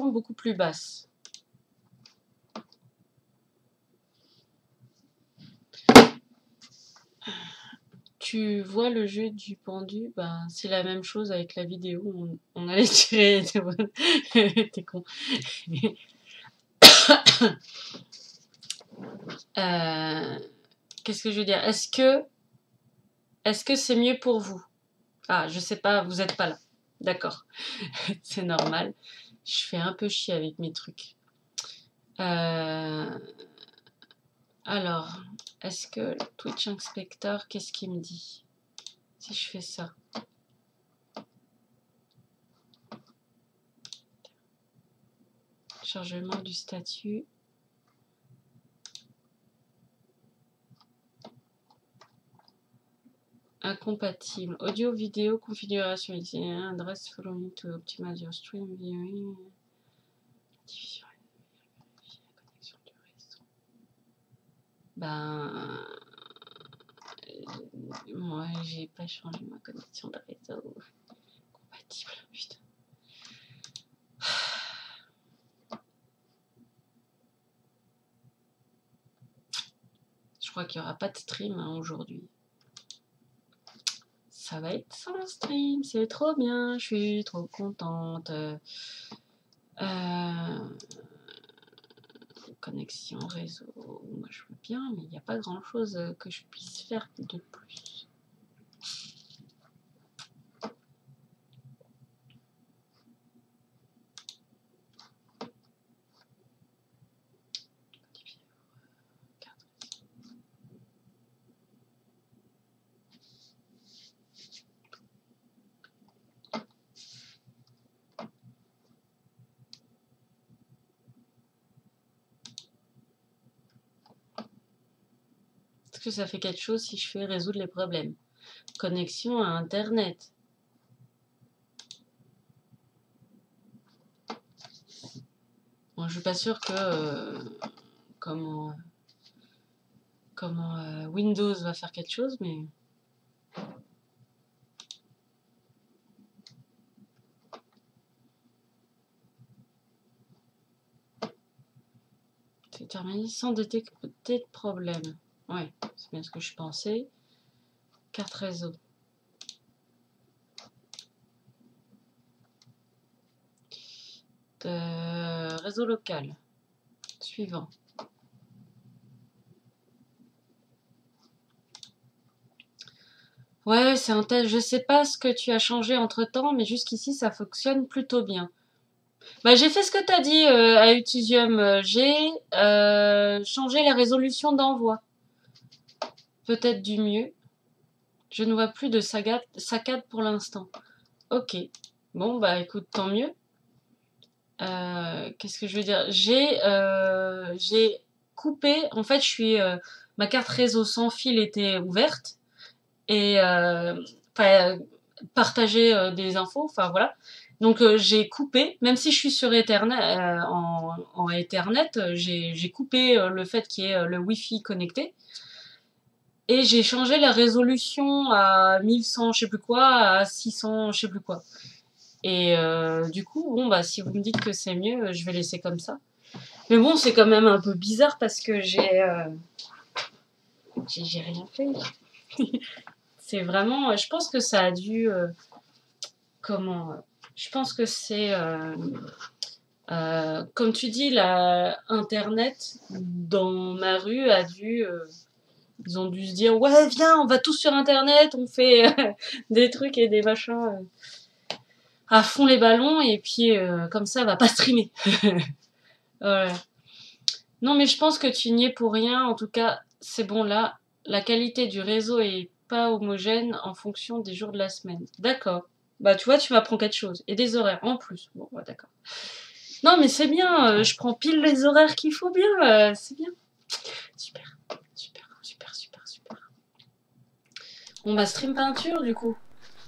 beaucoup plus basse. Tu vois le jeu du pendu, ben, c'est la même chose avec la vidéo. On, allait tirer. T'es con. Euh, Qu'est-ce que je veux dire? Est-ce que est-ce que c'est mieux pour vous? Ah, je sais pas, vous êtes pas là. D'accord. c'est normal. Je fais un peu chier avec mes trucs. Euh, Alors, est-ce que Twitch Inspector, qu'est-ce qu'il me dit Si je fais ça? Chargement du statut. Incompatible. Audio, vidéo, configuration. Adresse follow me to optimize your stream viewing. Diffusion. Connexion du réseau. Ben. euh, Moi, j'ai pas changé ma connexion de réseau. Compatible, putain. Je crois qu'il n'y aura pas de stream hein, aujourd'hui. Ça va être sans stream, c'est trop bien, je suis trop contente. Euh, connexion réseau, moi je veux bien, mais il n'y a pas grand chose que je puisse faire de plus. Ça fait quelque chose si je fais résoudre les problèmes Connexion à Internet. Bon, je suis pas sûre que euh, comment comment euh, Windows va faire quelque chose, mais c'est terminé sans détecter de problème. Ouais, c'est bien ce que je pensais. Carte réseau. Euh, réseau local. Suivant. Ouais, c'est un test. Je sais pas ce que tu as changé entre temps, mais jusqu'ici ça fonctionne plutôt bien. Bah, j'ai fait ce que tu as dit euh, à Utusium. J'ai euh, changé la résolution d'envoi. Peut-être du mieux. Je ne vois plus de saccade pour l'instant. Ok. Bon, bah écoute, tant mieux. Euh, Qu'est-ce que je veux dire? J'ai euh, j'ai coupé. En fait, je suis. euh, ma carte réseau sans fil était ouverte. Et. Partager des infos. Voilà. Donc, j'ai coupé. Même si je suis sur Ethernet, en, Ethernet, j'ai coupé le fait qu'il y ait le Wi-Fi connecté. Et j'ai changé la résolution à 1100 je sais plus quoi, à 600 je sais plus quoi. Et euh, du coup, bon, bah, si vous me dites que c'est mieux, je vais laisser comme ça. Mais bon, c'est quand même un peu bizarre parce que j'ai euh, j'ai rien fait. c'est vraiment, je pense que ça a dû, euh, comment, je pense que c'est, euh, comme tu dis, la Internet dans ma rue a dû, ils ont dû se dire, ouais, viens, on va tous sur Internet, on fait euh, des trucs et des machins euh, à fond les ballons, et puis euh, comme ça, on va pas streamer. Voilà. Non, mais je pense que tu n'y es pour rien. En tout cas, c'est bon là. La qualité du réseau est pas homogène en fonction des jours de la semaine. D'accord. Bah, tu vois, tu m'apprends quelque chose. Et des horaires en plus. Bon, ouais, d'accord. Non, mais c'est bien. je prends pile les horaires qu'il faut bien. c'est bien. Super, super, super, super. On va stream peinture du coup.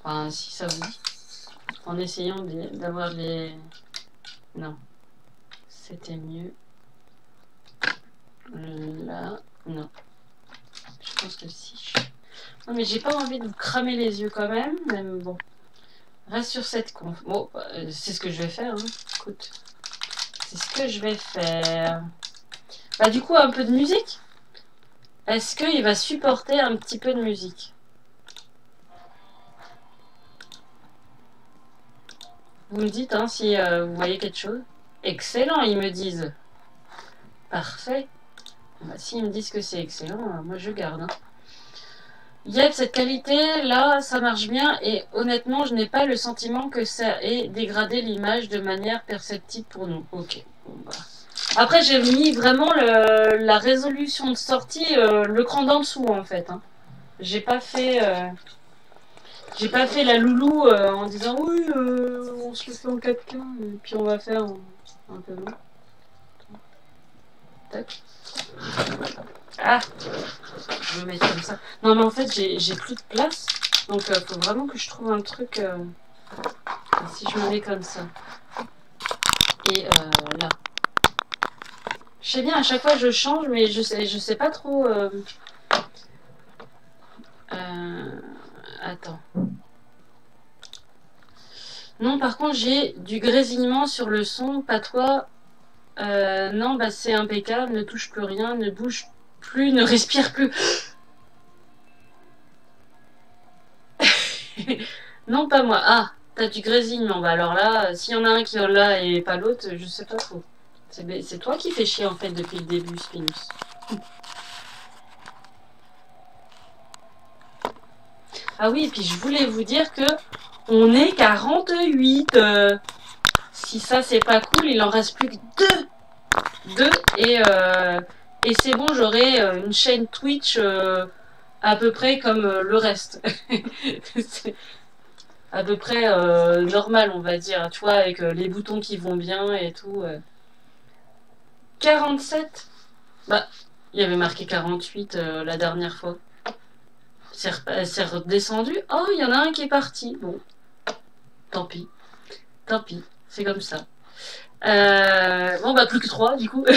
Enfin, si ça vous dit. En essayant d'avoir les. Non. C'était mieux. Là. Non. Je pense que si. Non, mais j'ai pas envie de vous cramer les yeux quand même. Mais bon. Reste sur cette conf. Bon, bah, euh, c'est ce que je vais faire. Hein. Écoute. C'est ce que je vais faire. Bah du coup, un peu de musique Est-ce qu'il va supporter un petit peu de musique? Vous me dites hein, si euh, vous voyez quelque chose. Excellent, ils me disent. Parfait. Bah, S'ils me disent que c'est excellent, euh, moi je garde. Hein. Yep, cette qualité, là, ça marche bien. Et honnêtement, je n'ai pas le sentiment que ça ait dégradé l'image de manière perceptible pour nous. Ok. bah. Après, j'ai mis vraiment la résolution de sortie, euh, le cran d'en dessous, en fait. Hein. J'ai pas fait... Euh, j'ai pas fait la loulou euh, en disant oui, euh, on se le fait en 4K et puis on va faire un, un peu long. Tac. Ah Je vais mettre comme ça. Non mais en fait j'ai plus de place. Donc il faut vraiment que je trouve un truc. euh, si je me mets comme ça. Et euh, là. Je sais bien, à chaque fois je change, mais je sais, je sais pas trop. euh, euh, Attends. Non, par contre, j'ai du grésillement sur le son, pas toi. Euh, non, bah c'est impeccable, ne touche plus rien, ne bouge plus, ne respire plus. non, pas moi. Ah, t'as du grésillement. Bah alors là, s'il y en a un qui en l'a et pas l'autre, je sais pas trop. C'est c'est toi qui fais chier en fait depuis le début, Spinus. Ah oui, et puis je voulais vous dire que on est 48. euh, si ça c'est pas cool, il en reste plus que deux. Deux et euh, et c'est bon, j'aurai euh, une chaîne Twitch à peu près comme le reste. c'est à peu près normal, on va dire, tu vois, avec les boutons qui vont bien et tout. euh. 47 Bah, il y avait marqué 48 euh, la dernière fois. C'est re- c'est redescendu. Oh, il y en a un qui est parti. Bon, tant pis. Tant pis, c'est comme ça. Euh, bon, bah, plus que 3 du coup.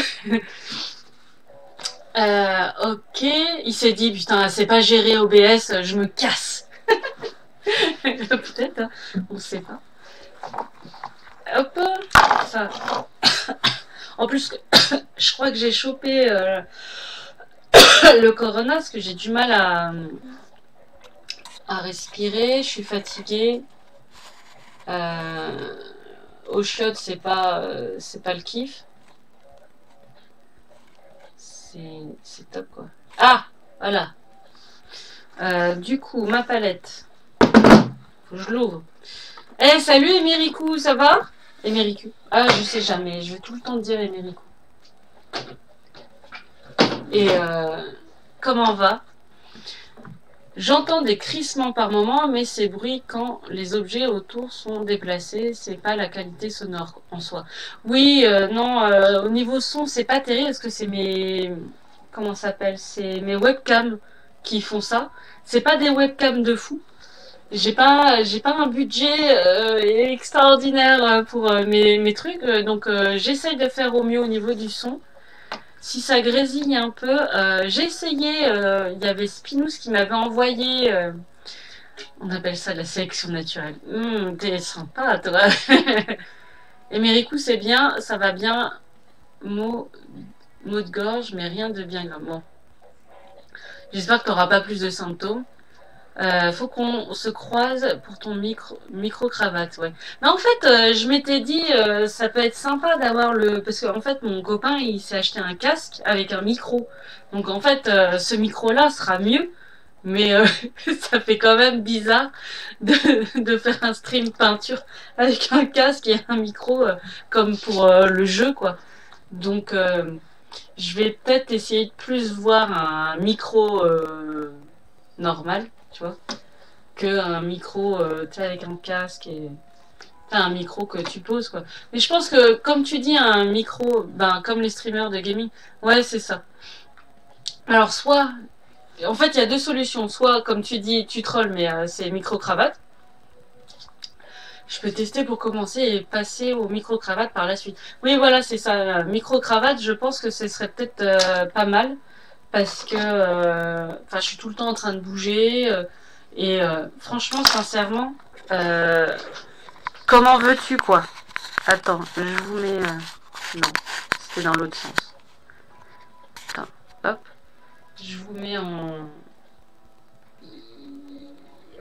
Euh, ok, il s'est dit, putain, c'est pas géré OBS, je me casse. Peut-être, hein, on sait pas. Hop, ça. En plus, je crois que j'ai chopé euh, le corona parce que j'ai du mal à, à respirer, je suis fatiguée. Euh, au shot, c'est pas, euh, c'est pas le kiff. C'est top quoi. Ah, voilà. Euh, du coup, ma palette. Faut que je l'ouvre. Eh, salut Emeriku, ça va? Emeriku. Ah, je sais jamais, je vais tout le temps te dire Emeriku. Et euh, comment va? J'entends des crissements par moment, mais ces bruits quand les objets autour sont déplacés, c'est pas la qualité sonore en soi. Oui, euh, non, euh, au niveau son, c'est pas terrible parce que c'est mes comment s'appelle C'est mes webcams qui font ça. C'est pas des webcams de fou. J'ai pas j'ai pas un budget euh, extraordinaire pour mes, mes trucs, donc j'essaye de faire au mieux au niveau du son. Si ça grésille un peu, euh, j'ai essayé. euh, Il y avait Spinous qui m'avait envoyé. euh, on appelle ça la sélection naturelle. Hum, t'es sympa, toi. Et Mérikou, c'est bien, ça va bien. Mot, de gorge, mais rien de bien grave. Bon. J'espère que t'auras pas plus de symptômes. Euh, faut qu'on se croise pour ton micro, micro cravate, ouais. Mais en fait, euh, je m'étais dit, euh, ça peut être sympa d'avoir le, parce qu'en fait, mon copain, il s'est acheté un casque avec un micro. Donc en fait, ce micro-là sera mieux, mais ça fait quand même bizarre de, de faire un stream peinture avec un casque et un micro, comme pour le jeu, quoi. Donc, je vais peut-être essayer de plus voir un micro normal tu vois, qu'un micro, euh, tu sais, avec un casque et un micro que tu poses, quoi. Mais je pense que, comme tu dis, un micro, ben, comme les streamers de gaming, ouais, c'est ça. Alors, soit, en fait, il y a deux solutions. Soit, comme tu dis, tu trolls, mais euh, c'est micro-cravate. Je peux tester pour commencer et passer au micro-cravate par la suite. Oui, voilà, c'est ça. Micro-cravate, je pense que ce serait peut-être euh, pas mal parce que euh, enfin je suis tout le temps en train de bouger euh, et euh, franchement sincèrement comment veux-tu quoi? Attends je vous mets Non, c'était dans l'autre sens. Attends, hop. Je vous mets en...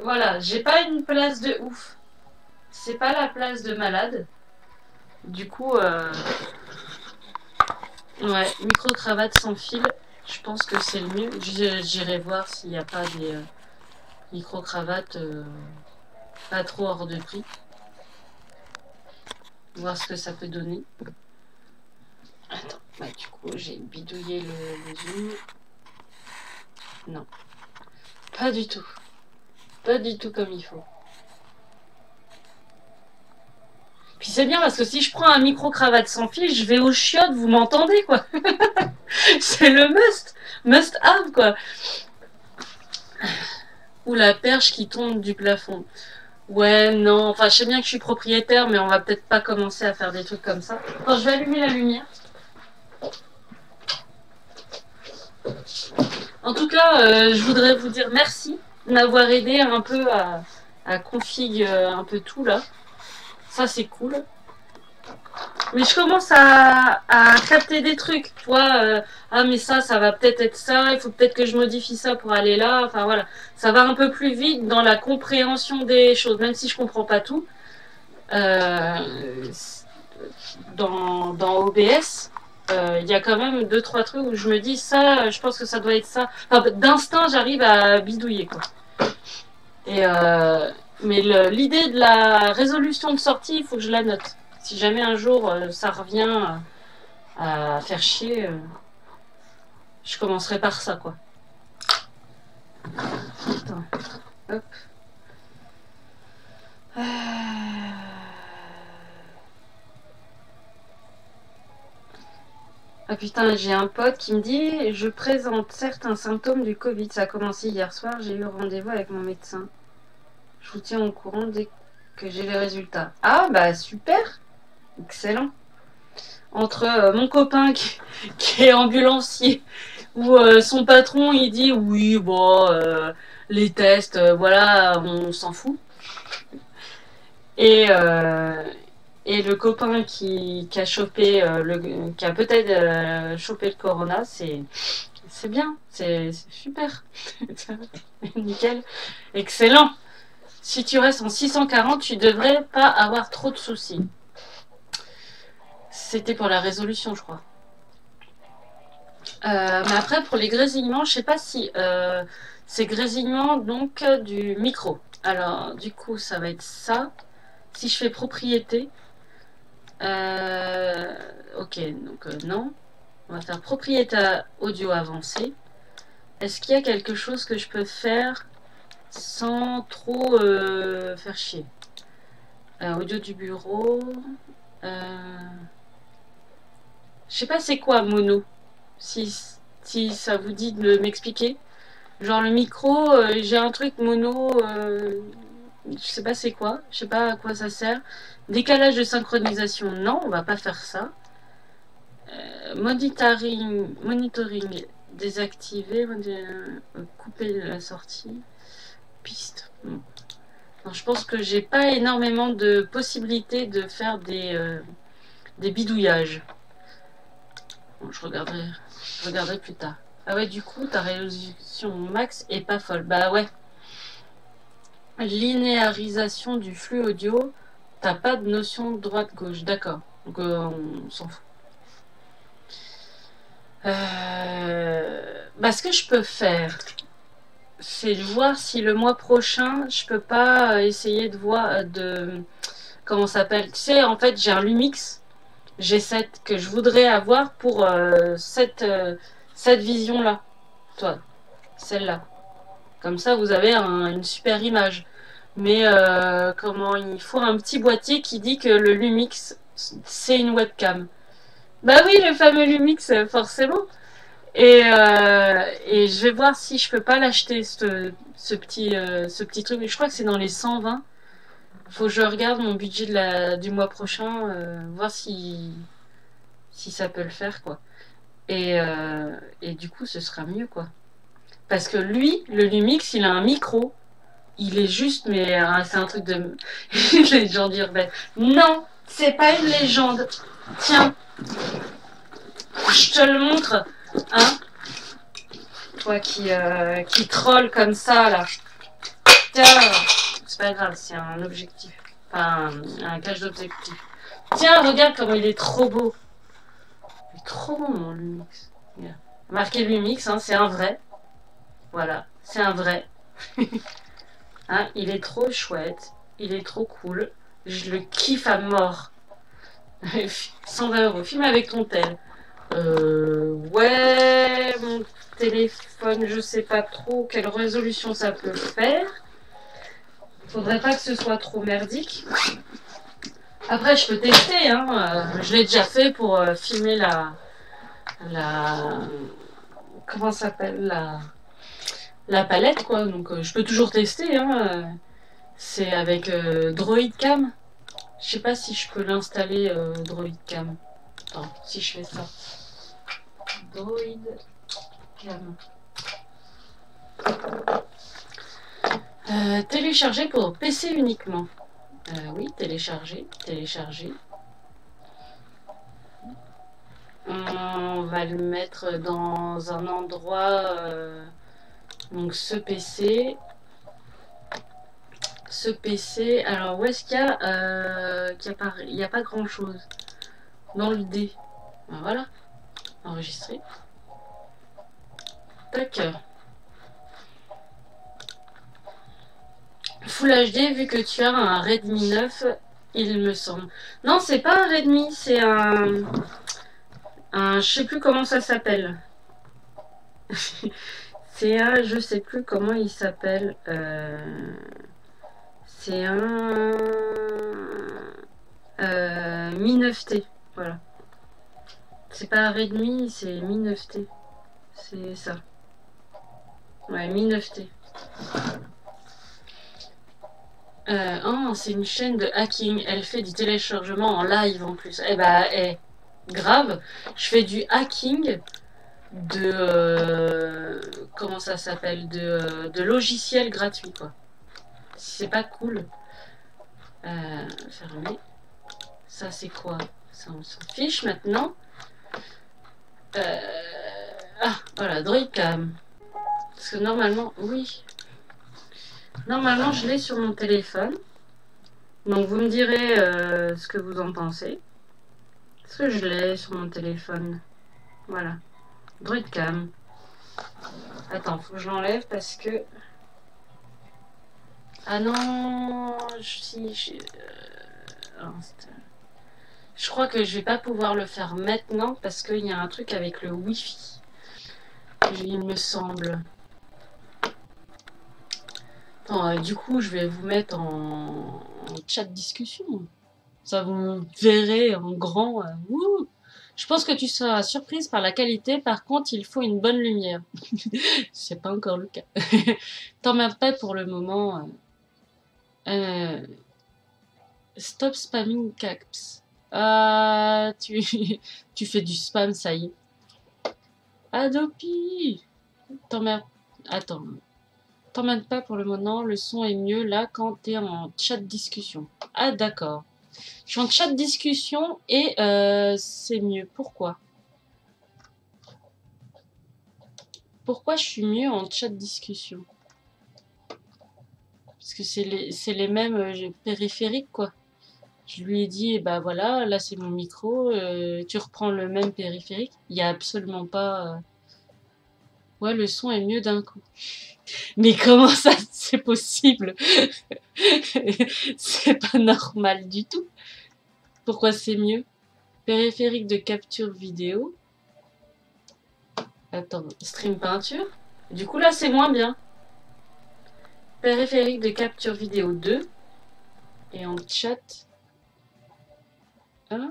Voilà, j'ai pas une place de ouf. C'est pas la place de malade. Du coup, euh... ouais, micro-cravate sans fil, je pense que c'est le mieux. J'irai voir s'il n'y a pas des euh, micro-cravates euh, pas trop hors de prix. Voir ce que ça peut donner. Attends, bah du coup j'ai bidouillé le, le zoom. Non. Pas du tout. Pas du tout comme il faut. C'est bien parce que si je prends un micro-cravate sans fil, je vais au chiottes, vous m'entendez quoi. c'est le must. Must have quoi. Ou la perche qui tombe du plafond. Ouais, non, enfin je sais bien que je suis propriétaire, mais on va peut-être pas commencer à faire des trucs comme ça. Je vais allumer la lumière. En tout cas, euh, je voudrais vous dire merci de m'avoir aidé un peu à, à config un peu tout là. Ça c'est cool. Mais je commence à, capter des trucs, tu vois. Euh, ah, mais ça, ça va peut-être être ça. Il faut peut-être que je modifie ça pour aller là. Enfin, voilà. Ça va un peu plus vite dans la compréhension des choses, même si je comprends pas tout. Euh, dans, dans OBS, euh, il y a quand même deux, trois trucs où je me dis ça, je pense que ça doit être ça. Enfin, D'instinct, j'arrive à bidouiller, quoi. Et, mais l'idée de la résolution de sortie, il faut que je la note. Si jamais un jour euh, ça revient à, faire chier, euh, je commencerai par ça, quoi. Hop. Euh. Ah putain, j'ai un pote qui me dit Je présente certains symptômes du Covid. Ça a commencé hier soir, j'ai eu rendez-vous avec mon médecin. Je vous tiens au courant dès que j'ai les résultats. Ah bah super Excellent. Entre euh, mon copain qui, est ambulancier, ou euh, son patron il dit oui, bon, euh, les tests, voilà, on s'en fout. Et, le copain qui, a chopé, qui a peut-être chopé le corona, c'est bien, c'est super. Nickel. Excellent. Si tu restes en 640, tu devrais pas avoir trop de soucis. C'était pour la résolution, je crois. Euh, mais après, pour les grésillements, je sais pas si euh, c'est grésillement donc du micro. Alors, du coup, ça va être ça. Si je fais propriété, euh, ok, donc non. On va faire propriété audio avancé. Est-ce qu'il y a quelque chose que je peux faire sans trop euh, faire chier. Euh, audio du bureau. Euh, je sais pas c'est quoi mono. Si, si ça vous dit de m'expliquer. Genre le micro, j'ai un truc mono. je sais pas c'est quoi. Je sais pas à quoi ça sert. Décalage de synchronisation, non, on va pas faire ça. monitoring, monitoring désactivé, couper la sortie piste. je pense que j'ai pas énormément de possibilités de faire des, euh, des bidouillages. je regarderai, je regarderai plus tard. Ah ouais, du coup, ta résolution max est pas folle. Bah ouais. Linéarisation du flux audio, t'as pas de notion droite-gauche. D'accord. Donc euh, on s'en fout. Euh, bah, ce que je peux faire, c'est de voir si le mois prochain, je peux pas essayer de voir euh, de comment s'appelle. Tu sais, en fait, j'ai un Lumix G7 que je voudrais avoir pour euh, cette euh, cette vision là, toi, celle-là. Comme ça, vous avez une super image. Mais comment il faut un petit boîtier qui dit que le Lumix c'est une webcam. Bah oui, le fameux Lumix, forcément. Et, euh, et je vais voir si je peux pas l'acheter, ce, ce, petit, euh, ce petit truc. Je crois que c'est dans les 120. Faut que je regarde mon budget de la, du mois prochain, euh, voir si, si ça peut le faire, quoi. Et, et du coup, ce sera mieux, quoi. Parce que lui, le Lumix, il a un micro. Il est juste, mais c'est un truc de légende urbaine. Non, c'est pas une légende. Tiens, je te le montre. Hein Toi qui, euh, qui troll comme ça, là. Tiens, c'est pas grave, c'est un objectif. Enfin, un cache d'objectif. Tiens, regarde comment il est trop beau. Il est trop beau, mon Lumix. Marqué Lumix, hein, c'est un vrai. Voilà, c'est un vrai. hein, il est trop chouette. Il est trop cool. Je le kiffe à mort. 120 euros. Filme avec ton tel. Euh, ouais, mon téléphone, je sais pas trop quelle résolution ça peut faire. Faudrait pas que ce soit trop merdique. Après, je peux tester, hein. Euh, je l'ai déjà fait pour euh, filmer la. La. Comment s'appelle La. La palette, quoi. Donc, euh, je peux toujours tester, hein. C'est avec Droidcam. Je sais pas si je peux l'installer Droidcam. Attends, si je fais ça. Droidcam. Euh, télécharger pour PC uniquement. Euh, oui, télécharger, télécharger. On va le mettre dans un endroit. Euh, donc ce PC. Ce PC. Alors où est-ce qu'il y a Il n'y a, pas grand chose. Dans le D. Ben, voilà. Enregistrer. Tac. Full HD, vu que tu as un Redmi 9, il me semble. Non, c'est pas un Redmi, c'est un... un... Je sais plus comment ça s'appelle. c'est un... Je sais plus comment il s'appelle. Euh, c'est un... Euh... Mi 9T. Voilà. C'est pas Redmi, c'est Mi 9T. C'est ça. Ouais, Mi 9T. Euh, oh, c'est une chaîne de hacking. Elle fait du téléchargement en live en plus. Eh bah, eh, grave. Je fais du hacking de. Euh, comment ça s'appelle de, euh, de logiciels gratuits, quoi. C'est pas cool. Fermer. Ça, c'est quoi? Ça, on s'en fiche maintenant. Ah, voilà, Droidcam. Parce que normalement, oui, Normalement, je l'ai sur mon téléphone. Donc, vous me direz euh, ce que vous en pensez. Est-ce que je l'ai sur mon téléphone Voilà. Droidcam. Attends, faut que je l'enlève parce que... Ah non Je, je, euh, je crois que je vais pas pouvoir le faire maintenant parce qu'il y a un truc avec le Wi-Fi. Il me semble. Euh, du coup, je vais vous mettre en, chat discussion. Ça, vous verrez en grand. Euh, je pense que tu seras surprise par la qualité. Par contre, il faut une bonne lumière. C'est pas encore le cas. T'emmerdes pas pour le moment. Euh, stop spamming caps. Ah, tu, fais du spam, ça y est. Adopi T'emmerdes. Attends t'emmène pas pour le moment, le son est mieux là quand tu es en chat discussion. Ah d'accord. Je suis en chat discussion et euh, c'est mieux. Pourquoi? Pourquoi je suis mieux en chat discussion? Parce que c'est les, les, mêmes euh, périphériques quoi. Je lui ai dit, bah voilà, là c'est mon micro, euh, tu reprends le même périphérique. Il n'y a absolument pas... Ouais, le son est mieux d'un coup. Mais comment ça c'est possible? C'est pas normal du tout. Pourquoi c'est mieux? Périphérique de capture vidéo. Attends, stream peinture. Du coup là c'est moins bien. Périphérique de capture vidéo 2. Et en chat. Hein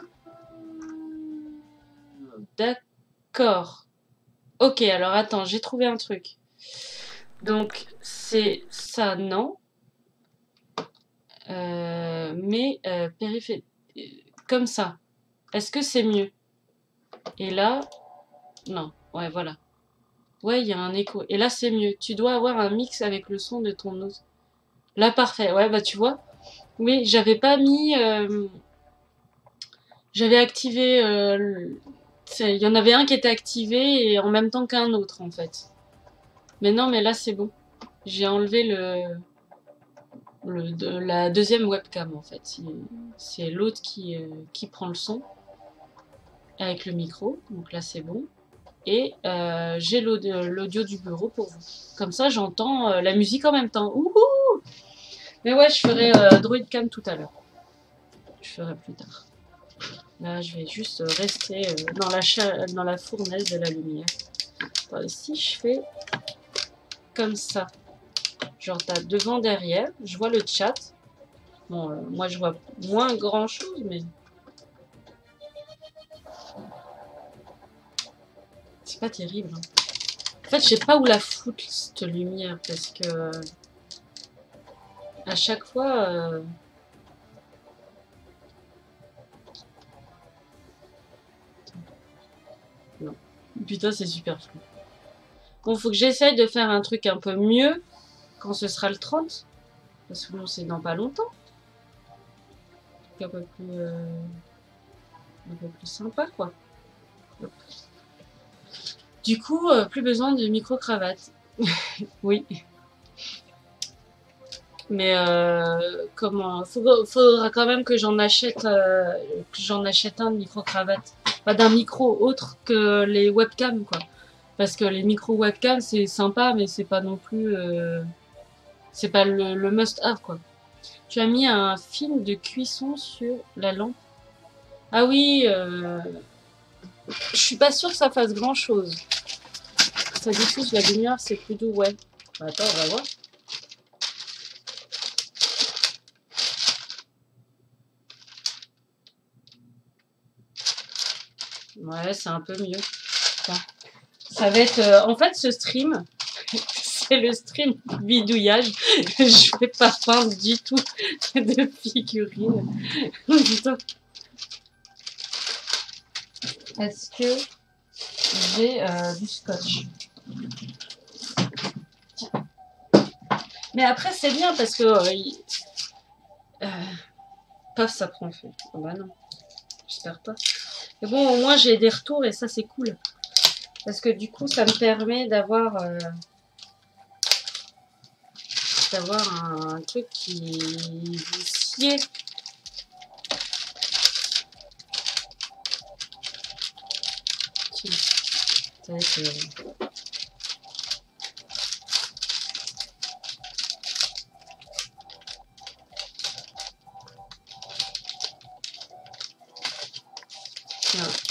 D'accord. Ok, alors attends, j'ai trouvé un truc. Donc, c'est ça, non. Euh, mais euh, périphérique, comme ça. Est-ce que c'est mieux? Et là, non. Ouais, voilà. Ouais, il y a un écho. Et là, c'est mieux. Tu dois avoir un mix avec le son de ton os. Là, parfait. Ouais, bah tu vois. Oui, j'avais pas mis... Euh, j'avais activé Il y en avait un qui était activé et en même temps qu'un autre en fait. Mais non, mais là c'est bon. J'ai enlevé le, la deuxième webcam en fait. C'est l'autre qui, euh, qui prend le son avec le micro. Donc là c'est bon. Et euh, j'ai l'audio du bureau pour vous. Comme ça j'entends euh, la musique en même temps. Ouhou mais ouais, je ferai Droid Cam tout à l'heure. Je ferai plus tard. Là, je vais juste rester euh, dans, la dans la fournaise de la lumière. si je fais comme ça, genre t'as devant, derrière, je vois le chat. Bon, euh, moi je vois moins grand chose, mais... C'est pas terrible. Hein. En fait, je sais pas où la foutre, cette lumière, parce que... À chaque fois... Euh, Putain, c'est super flou. Bon, faut que j'essaye de faire un truc un peu mieux quand ce sera le 30. Parce que bon, c'est dans pas longtemps. Un peu plus... Euh, un peu plus sympa, quoi. Du coup, euh, plus besoin de micro-cravate. oui. Mais euh, comment faudra, quand même que j'en achète, euh, j'en achète un de micro-cravate pas d'un micro autre que les webcams, quoi. Parce que les micro webcams, c'est sympa, mais c'est pas non plus... Euh, c'est pas le, must-have, quoi. Tu as mis un film de cuisson sur la lampe. Ah oui, euh... je suis pas sûre que ça fasse grand-chose. Ça diffuse la lumière, c'est plutôt ouais. Attends, on va voir. Ouais, c'est un peu mieux. Ça va être... Euh, en fait, ce stream, c'est le stream bidouillage. Je vais pas peindre du tout de figurines. Est-ce que j'ai euh, du scotch? Mais après, c'est bien parce que... Euh, paf, ça prend feu. Oh bah non. J'espère pas. Mais bon, au moins j'ai des retours et ça c'est cool. Parce que du coup, ça me permet d'avoir euh, d'avoir un, truc qui vous sied. Ça va être, euh,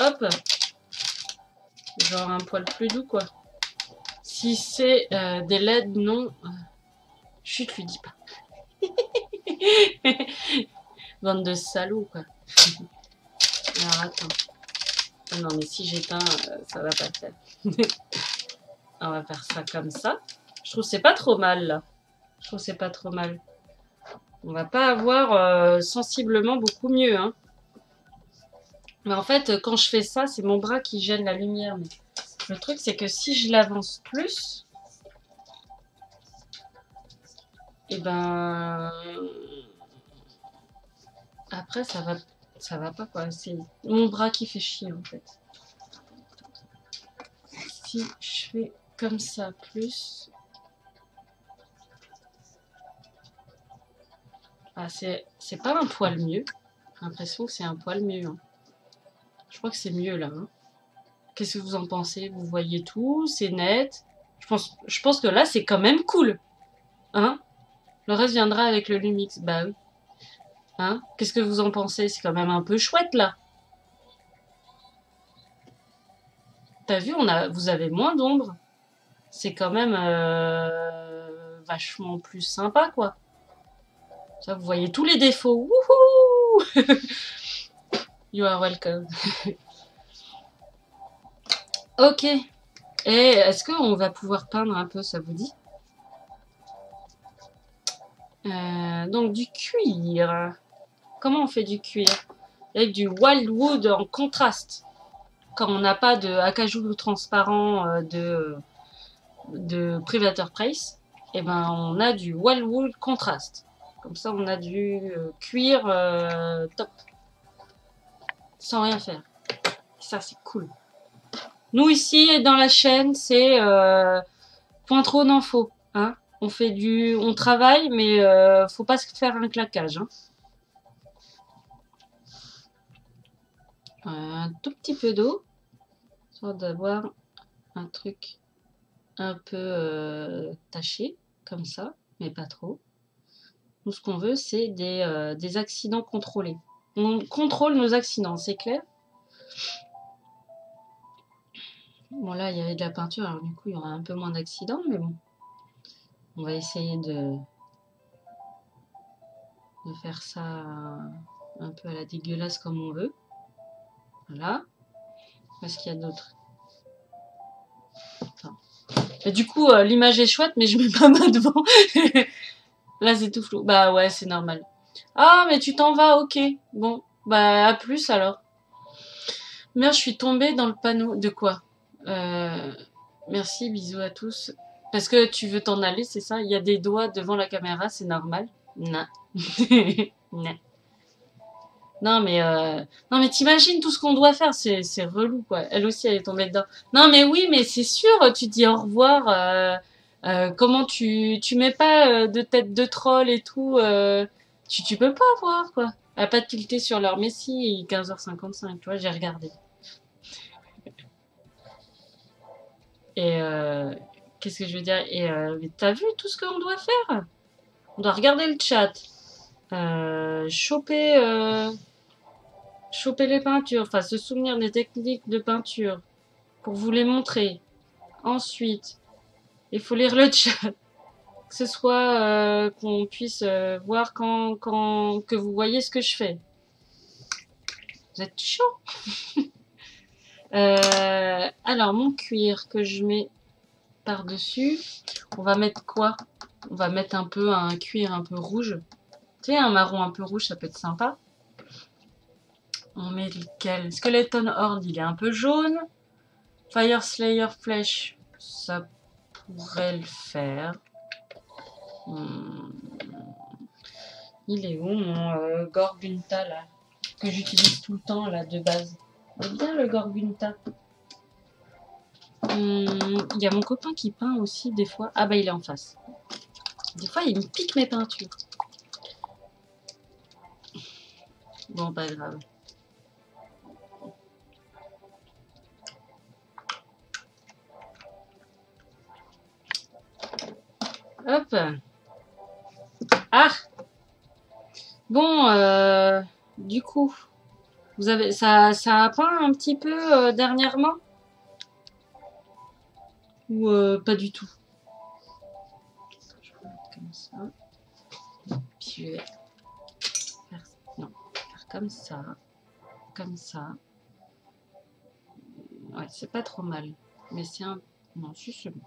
hop, genre un poil plus doux quoi. Si c'est euh, des LED, non. Chut, lui dis pas. Bande de salauds quoi. Alors attends. Ah non mais si j'éteins, euh, ça va pas faire. On va faire ça comme ça. Je trouve c'est pas trop mal là. Je trouve c'est pas trop mal. On va pas avoir euh, sensiblement beaucoup mieux hein. Mais en fait, quand je fais ça, c'est mon bras qui gêne la lumière. Mais le truc, c'est que si je l'avance plus, et eh ben... Après, ça va, ça va pas, quoi. C'est mon bras qui fait chier, en fait. Si je fais comme ça, plus... Ah, c'est pas un poil mieux. J'ai l'impression que c'est un poil mieux. Hein. Je crois que c'est mieux là. Hein. Qu'est-ce que vous en pensez? Vous voyez tout C'est net je pense, je pense que là, c'est quand même cool. Hein? Le reste viendra avec le Lumix. Bah oui. Hein? Qu'est-ce que vous en pensez? C'est quand même un peu chouette là. T'as vu, on a, vous avez moins d'ombre. C'est quand même euh, vachement plus sympa, quoi. Ça, vous voyez tous les défauts. Wouhou You are welcome. ok. Et est-ce qu'on va pouvoir peindre un peu, ça vous dit? Euh, Donc du cuir. Comment on fait du cuir? Avec du wildwood en contraste. Quand on n'a pas de acajou transparent euh, de, de Privateur Price, eh ben on a du wildwood contraste. Comme ça, on a du euh, cuir top sans rien faire. Ça, c'est cool. Nous ici dans la chaîne, c'est euh, point trop d'infos. Hein on fait du, on travaille, mais euh, faut pas se faire un claquage. Hein. Un tout petit peu d'eau, soit d'avoir un truc un peu euh, taché, comme ça, mais pas trop. Nous, ce qu'on veut, c'est des accidents contrôlés. On contrôle nos accidents, c'est clair Bon, là, il y avait de la peinture, alors du coup, il y aura un peu moins d'accidents, mais bon. On va essayer de, de faire ça un peu à la dégueulasse comme on veut. Voilà. Qu'est-ce qu'il y a d'autre Du coup, euh, l'image est chouette, mais je mets pas ma devant. Là, c'est tout flou. Bah ouais, c'est normal. Ah, mais tu t'en vas, ok. Bon, bah à plus alors. Merde, je suis tombée dans le panneau. De quoi? Euh, Merci, bisous à tous. Parce que tu veux t'en aller, c'est ça? Il y a des doigts devant la caméra, c'est normal? Non. non. Non mais euh... non mais t'imagines tout ce qu'on doit faire, c'est relou quoi. Elle aussi elle est tombée dedans. Non mais oui mais c'est sûr, tu dis au revoir. Euh... Comment tu tu mets pas de tête de troll et tout. Tu tu peux pas voir quoi. À pas tilter sur leur Messi 15h55, tu vois, j'ai regardé. Et euh, qu'est-ce que je veux dire? Et euh, t'as vu tout ce qu'on doit faire? On doit regarder le chat, euh, choper, choper les peintures, enfin se souvenir des techniques de peinture pour vous les montrer. Ensuite, il faut lire le chat, que ce soit euh, qu'on puisse euh, voir quand, que vous voyez ce que je fais. Vous êtes chaud. Euh, alors mon cuir que je mets par-dessus. On va mettre quoi? On va mettre un peu un cuir un peu rouge. Tu sais, un marron un peu rouge, ça peut être sympa. On met lequel? Skeleton Horn, il est un peu jaune. Fire Slayer Flèche, ça pourrait le faire. Hmm. Il est où mon euh, Gorbunta là Que j'utilise tout le temps là de base? Bien le Gorbunta. Hum, Il y a mon copain qui peint aussi des fois. Ah bah il est en face. Des fois il me pique mes peintures. Bon pas grave. Hop. Ah Bon, euh, du coup, vous avez ça, ça a peint un petit peu euh, dernièrement? Ou euh, pas du tout? Comme ça. Puis je vais faire, comme ça, comme ça. Ouais, c'est pas trop mal, mais c'est un non, c'est bon.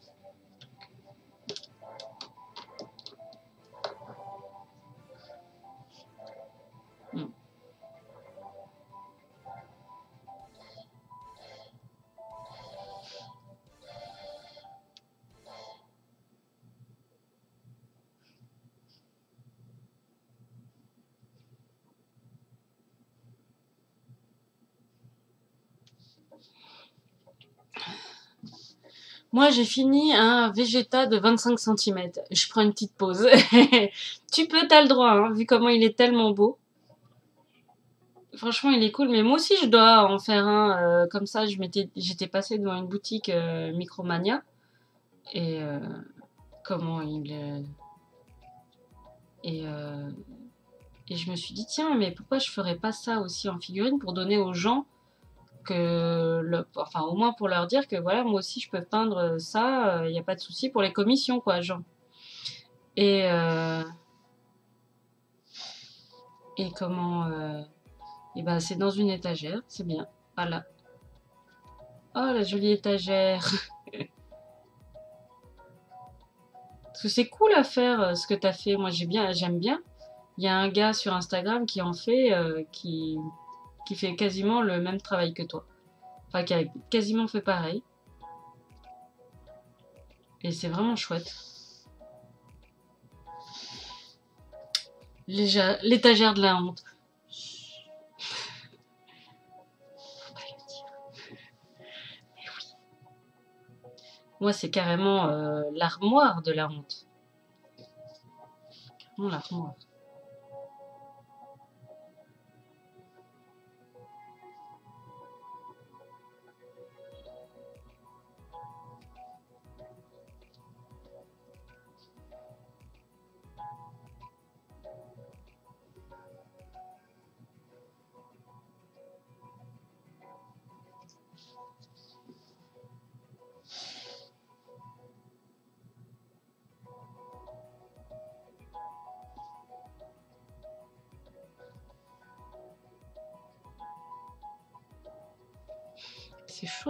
Moi, j'ai fini un Vegeta de 25 cm. Je prends une petite pause. tu peux, t'as le droit, hein, vu comment il est tellement beau. Franchement, il est cool, mais moi aussi, je dois en faire un euh, comme ça. J'étais passée devant une boutique euh, Micromania et euh, comment il et et je me suis dit tiens, mais pourquoi je ferais pas ça aussi en figurine pour donner aux gens que enfin au moins pour leur dire que voilà moi aussi je peux peindre ça, il n'y a pas de souci pour les commissions quoi, gens. Et euh, et comment euh, et ben c'est dans une étagère, c'est bien. Voilà. Oh la jolie étagère. Parce que c'est cool à faire euh, ce que t'as fait. Moi j'ai bien, j'aime bien. Il y a un gars sur Instagram qui en fait, euh, qui qui fait quasiment le même travail que toi. Enfin, qui a quasiment fait pareil. Et c'est vraiment chouette. L'étagère de la honte. Moi, c'est carrément euh, l'armoire de la honte. Carrément l'armoire.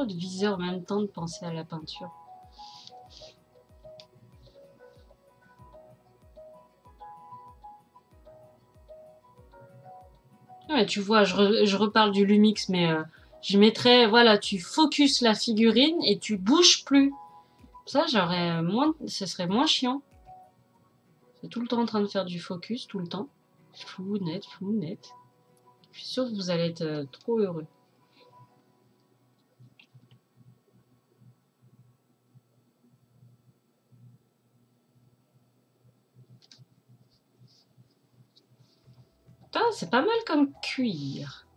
De viser en même temps de penser à la peinture. Tu vois, je, reparle du Lumix, mais euh, je mettrais, voilà, tu focuses la figurine et tu bouges plus. Ça, j'aurais moins, ce serait moins chiant. C'est tout le temps en train de faire du focus, tout le temps. Flou, net, flou, net. Je suis sûre que vous allez être euh, trop heureux. C'est pas mal comme cuir.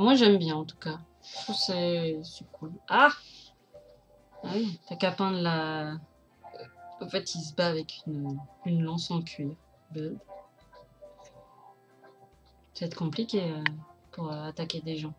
moi j'aime bien en tout cas. Je trouve c'est cool. Ah Ah oui, t'as qu'à peindre la... En fait il se bat avec une, une lance en cuir. Ça va être compliqué euh, pour attaquer des gens.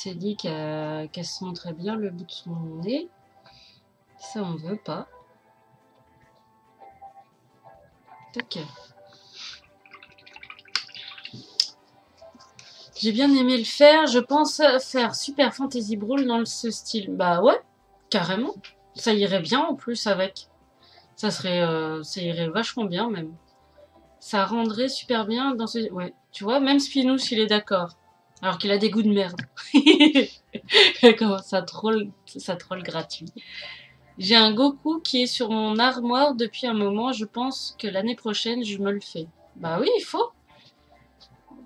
S'est dit qu'elle sent très bien le bout de son nez. Ça, on veut pas. Tac. J'ai bien aimé le faire. Je pense faire Super Fantasy Brawl dans ce style. Bah ouais, carrément. Ça irait bien en plus avec. Ça serait, euh, ça irait vachement bien même. Ça rendrait super bien dans ce... Ouais, tu vois, même Spinous, il est d'accord. Alors qu'il a des goûts de merde. Comment ça troll, ça troll gratuit. J'ai un Goku qui est sur mon armoire depuis un moment. Je pense que l'année prochaine, je me le fais. Bah oui, il faut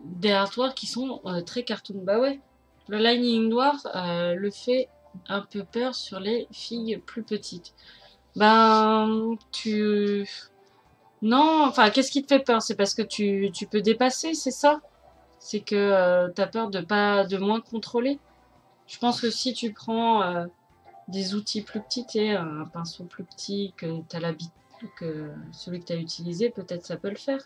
des artworks qui sont euh, très cartoon. Bah ouais, le Lightning Noir euh, le fait un peu peur sur les filles plus petites. Ben, tu... Non, enfin, qu'est-ce qui te fait peur? C'est parce que tu, tu, peux dépasser, c'est ça? C'est que euh, tu as peur de pas de moins contrôler Je pense que si tu prends des outils plus petits, et un pinceau plus petit que tu que celui que tu as utilisé, peut-être ça peut le faire.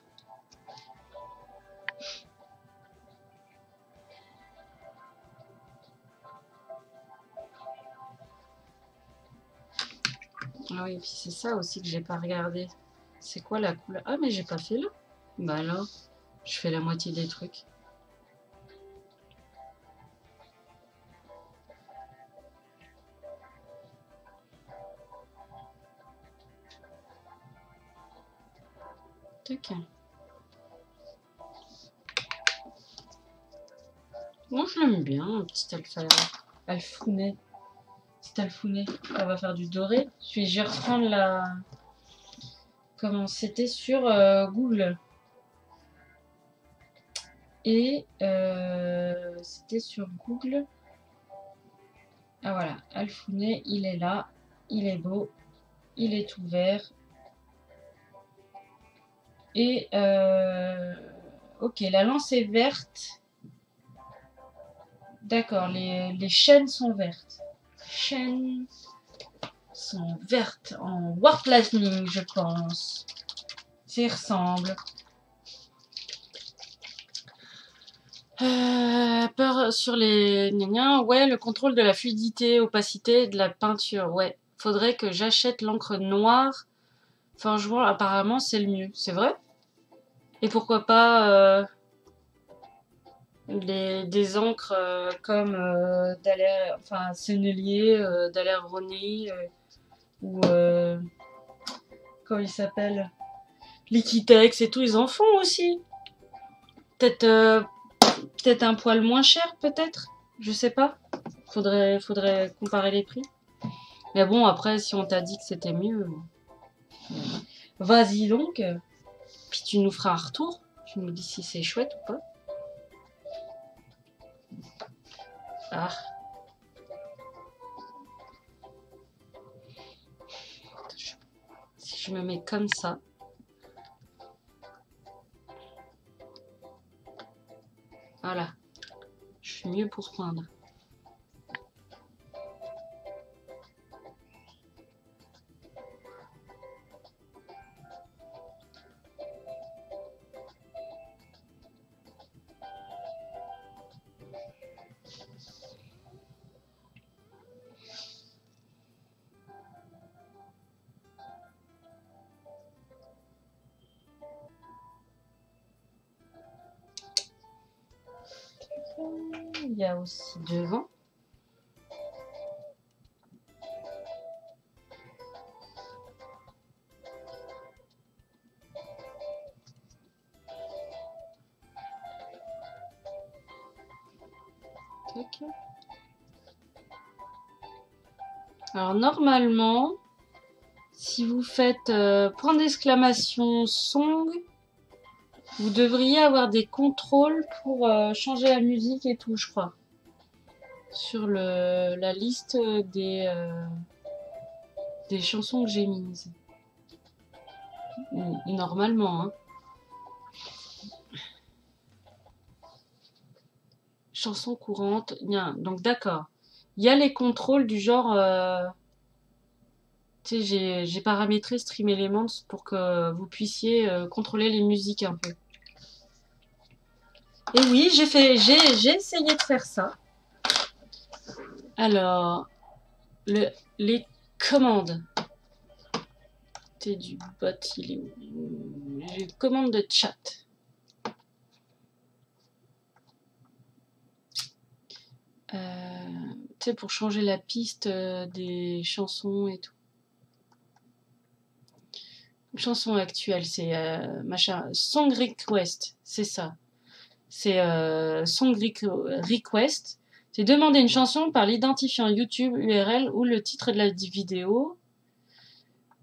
Ah oui, puis c'est ça aussi que j'ai pas regardé. C'est quoi la couleur? Ah, mais j'ai pas fait là. Bah alors, je fais la moitié des trucs. Tac. Moi, je l'aime bien, un petit alpha alfounet alfounet. On va faire du doré. Puis je vais reprendre la... Comment c'était sur euh, Google. Et euh, c'était sur Google. Ah voilà, Alfounet, il est là. Il est beau. Il est ouvert. Et euh, ok, la lance est verte. D'accord, les, chaînes sont vertes chaînes sont vertes en Warp je pense. Ça ressemble. Euh, peur sur les Ouais, le contrôle de la fluidité, opacité de la peinture. Ouais, faudrait que j'achète l'encre noire Forgeron, apparemment, c'est le mieux. C'est vrai? Et pourquoi pas euh, des encres euh, comme euh, enfin, Sennelier, Dallaire René, ou comment il s'appelle Liquitex et tout, ils en font aussi. Peut-être peut-être un poil moins cher, peut-être Je sais pas. Faudrait, faudrait comparer les prix. Mais bon, après, si on t'a dit que c'était mieux, vas-y donc. Puis tu nous feras un retour. Tu nous dis si c'est chouette ou pas. Ah. Si je me mets comme ça. Voilà. Je suis mieux pour peindre. Devant. Alors normalement, si vous faites euh, point d'exclamation song, vous devriez avoir des contrôles pour euh, changer la musique et tout, je crois. Sur le, la liste des, euh, chansons que j'ai mises. Normalement, hein. Chansons courantes. Donc d'accord. Il y a les contrôles du genre... Euh, tu sais, j'ai paramétré Stream Elements pour que vous puissiez contrôler les musiques un peu. Et oui, j'ai essayé de faire ça. Alors, le, les commandes. T'es du bot, il est où? J'ai commande de chat. Euh, tu sais, pour changer la piste euh, des chansons et tout. Chanson actuelle, c'est euh, machin. Song request, c'est ça c'est Song Request. C'est demander une chanson par l'identifiant YouTube URL ou le titre de la vidéo.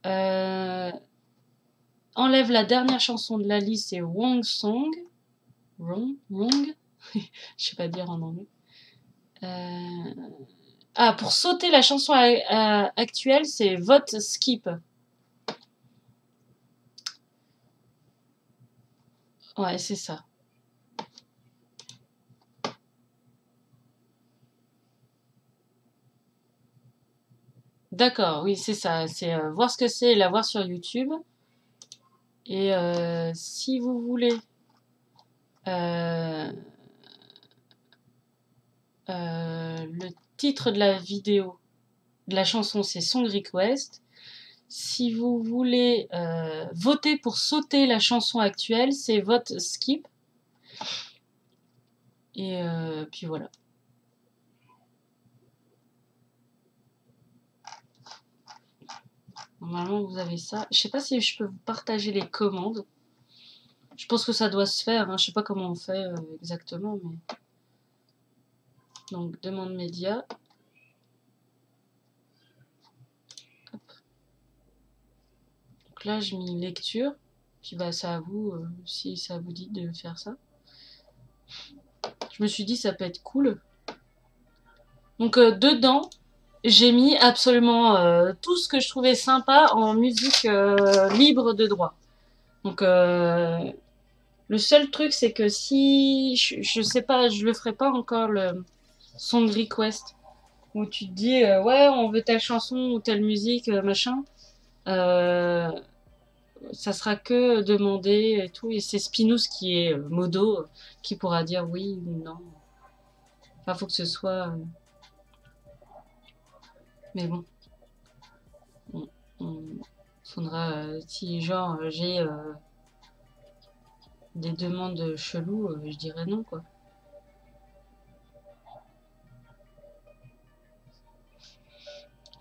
Euh, enlève la dernière chanson de la liste, c'est Wrong Song. Wrong, wrong. Je sais pas dire en anglais. Euh, ah, pour sauter la chanson actuelle, c'est vote skip. Ouais, c'est ça. D'accord, oui, c'est ça. C'est euh, voir ce que c'est et la voir sur YouTube. Et euh, si vous voulez euh, le titre de la vidéo, de la chanson, c'est Song Request. Si vous voulez voter pour sauter la chanson actuelle, c'est vote skip. Et puis voilà. Normalement, vous avez ça. Je sais pas si je peux vous partager les commandes. Je pense que ça doit se faire. Hein. Je sais pas comment on fait euh, exactement, mais... Donc, demande média. Donc là, je mis lecture. Puis bah, ça à vous, euh, si ça vous dit de faire ça. Je me suis dit, ça peut être cool. Donc, euh, dedans, j'ai mis absolument euh, tout ce que je trouvais sympa en musique euh, libre de droit. Donc euh, le seul truc c'est que si je, je, sais pas, je le ferai pas encore le song request où tu te dis ouais on veut telle chanson ou telle musique machin. ça sera que demander et tout et c'est Spinous qui est modo qui pourra dire oui ou non. Enfin faut que ce soit mais bon. Faudra, euh, si genre euh, j'ai euh, des demandes cheloues, je dirais non quoi.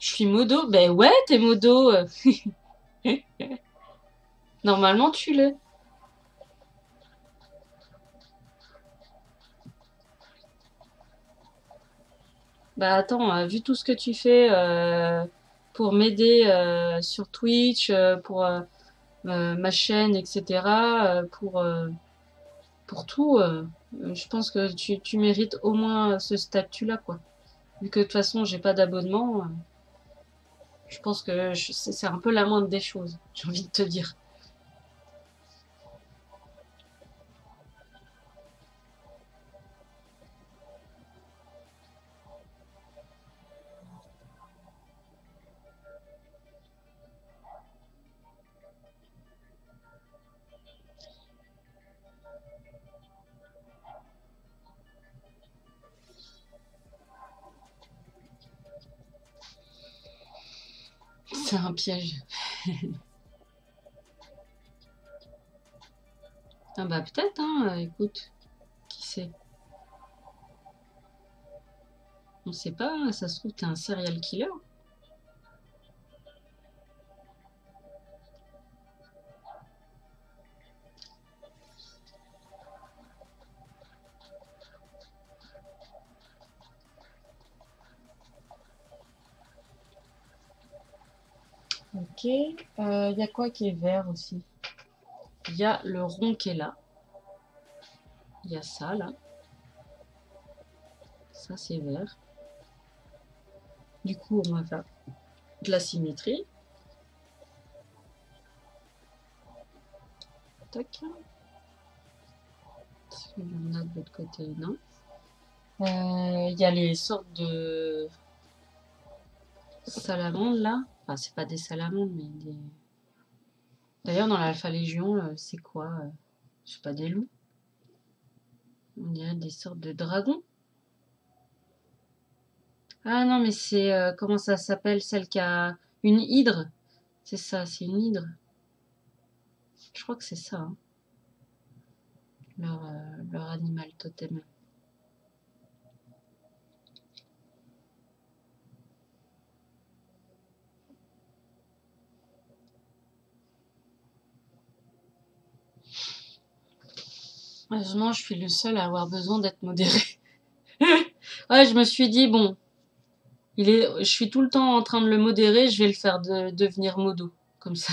Je suis modo? Ben ouais, t'es modo. Normalement, tu l'es. Bah attends, euh, vu tout ce que tu fais euh, pour m'aider euh, sur Twitch, pour ma chaîne, etc., pour, pour tout, je pense que tu, tu mérites au moins ce statut-là, quoi. Vu que de toute façon, j'ai pas d'abonnement, je pense que c'est un peu la moindre des choses, j'ai envie de te dire. Ah bah peut-être, hein, écoute, qui sait? On sait pas, hein, ça se trouve, t'es un serial killer. Il y a quoi qui est vert aussi? Il y a le rond qui est là. Il y a ça, là. Ça, c'est vert. Du coup, on va faire de la symétrie. Tac. Il y en a de l'autre côté, non. Euh, Il y a les sortes de salamandres, là. Enfin, c'est pas des salamandres, mais des... D'ailleurs, dans l'Alpha Légion, euh, c'est quoi? euh, sais pas, des loups? On dirait des sortes de dragons. Ah non, mais c'est... euh, comment ça s'appelle? Celle qui a une hydre? C'est ça, c'est une hydre. Je crois que c'est ça, hein, leur animal totem. Heureusement, je suis le seul à avoir besoin d'être modéré. Ouais, je me suis dit, bon, il est, je suis tout le temps en train de le modérer, je vais le faire de- devenir modo, comme ça.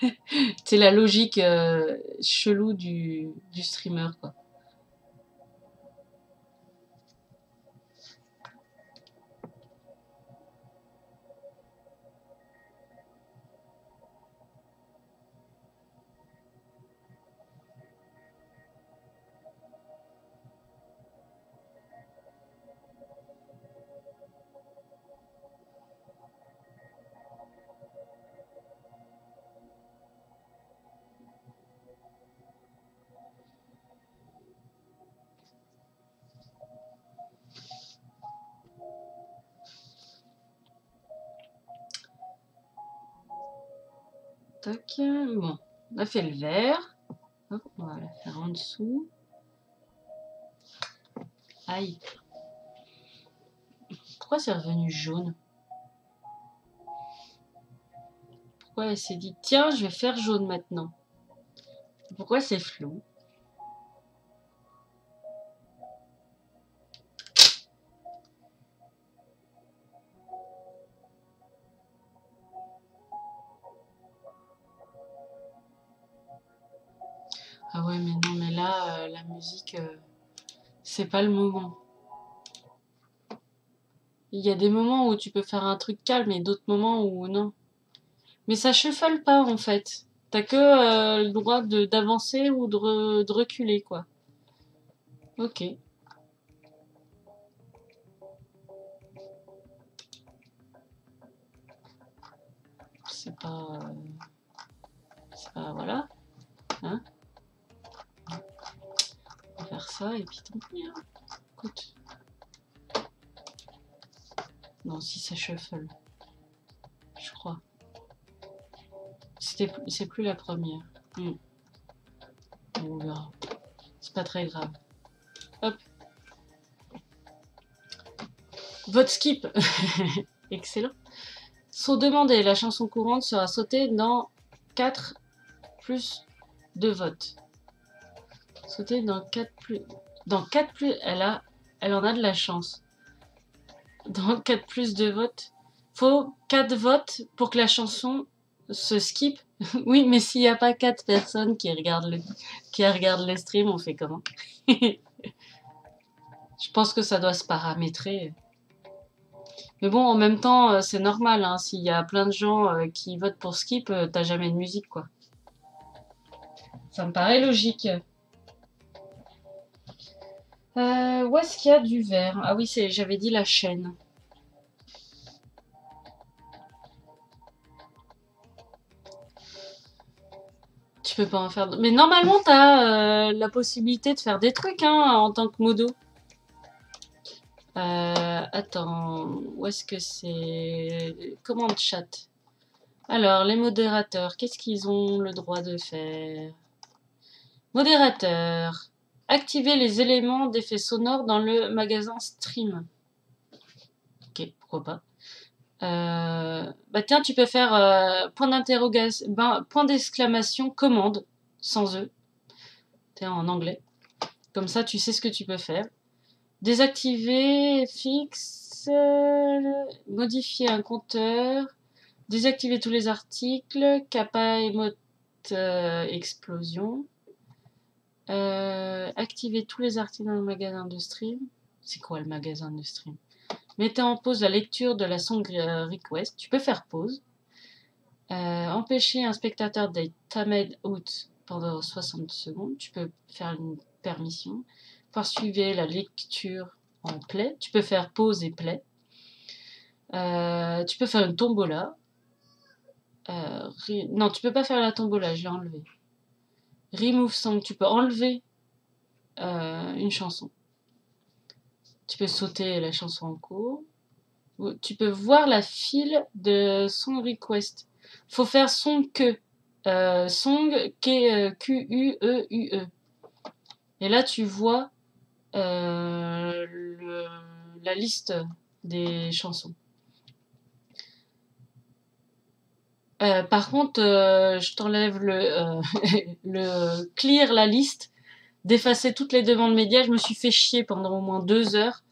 C'est la logique euh, chelou du, du streamer, quoi. Bon, on a fait le vert. On va la faire en dessous. Aïe. Pourquoi c'est revenu jaune? Pourquoi elle s'est dit, tiens, je vais faire jaune maintenant? Pourquoi c'est flou? C'est pas le moment. Il y a des moments où tu peux faire un truc calme et d'autres moments où non. Mais ça shuffle pas en fait. T'as que euh, le droit d'avancer ou de, re- de reculer quoi. Ok. C'est pas, euh, c'est pas voilà. Hein? Ça et puis tant pis. Hein. Écoute. Non, si ça shuffle. Je crois. C'est plus la première. Hmm. On verra. C'est pas très grave. Hop. Vote skip. Excellent. Sont demandés. La chanson courante sera sautée dans 4 plus de votes. Dans 4 plus... Dans 4 plus... Elle, en a de la chance. Dans 4 plus de votes. Faut 4 votes pour que la chanson se skip. oui, mais s'il n'y a pas 4 personnes qui regardent le, qui on fait comment? Je pense que ça doit se paramétrer. Mais bon, en même temps, euh, c'est normal. Hein, S'il y a plein de gens euh, qui votent pour skip, euh, t'as jamais de musique, quoi. Ça me paraît logique. Où est-ce qu'il y a du verre? Ah oui, j'avais dit la chaîne. Tu peux pas en faire... Mais normalement, t'as la possibilité de faire des trucs hein, en tant que modo. Euh, attends, où est-ce que c'est? Commande chat. Alors, les modérateurs, qu'est-ce qu'ils ont le droit de faire? Modérateur. Activer les éléments d'effet sonore dans le magasin stream. Ok, pourquoi pas. Euh, bah tiens, tu peux faire euh, point d'interrogation, ben, point d'exclamation, commande, sans E. Tiens, en anglais. Comme ça, tu sais ce que tu peux faire. Désactiver fixe, modifier un compteur, désactiver tous les articles, kappa emote euh, explosion, euh, activer tous les articles dans le magasin de stream. C'est quoi le magasin de stream? Mettez en pause la lecture de la song request. Tu peux faire pause. Euh, empêcher un spectateur d'être timed out pendant 60 secondes. Tu peux faire une permission suivre la lecture en play. Tu peux faire pause et play. Euh, tu peux faire une tombola. Euh, non, tu peux pas faire la tombola, je l'ai enlevé. Remove song, tu peux enlever euh, une chanson. Tu peux sauter la chanson en cours. Tu peux voir la file de son request. Faut faire son que. song Q-U-E-U-E. -E. Et là, tu vois euh, la liste des chansons. Euh, par contre, euh, je t'enlève le, le clear la liste, d'effacer toutes les demandes médias. Je me suis fait chier pendant au moins deux heures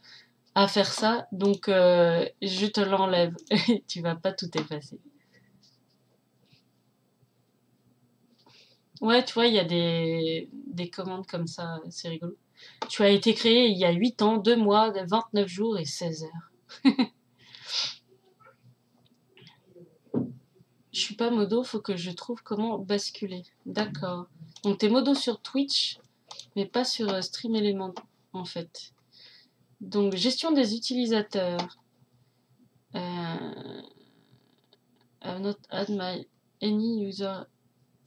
à faire ça, donc je te l'enlève. tu vas pas tout effacer. Ouais, tu vois, il y a des, des commandes comme ça, c'est rigolo. Tu as été créé il y a 8 ans, 2 mois, 29 jours et 16 heures. je suis pas modo, faut que je trouve comment basculer. D'accord. Donc t'es modo sur Twitch, mais pas sur euh, Stream Element en fait. Donc gestion des utilisateurs. Euh, not add my any user.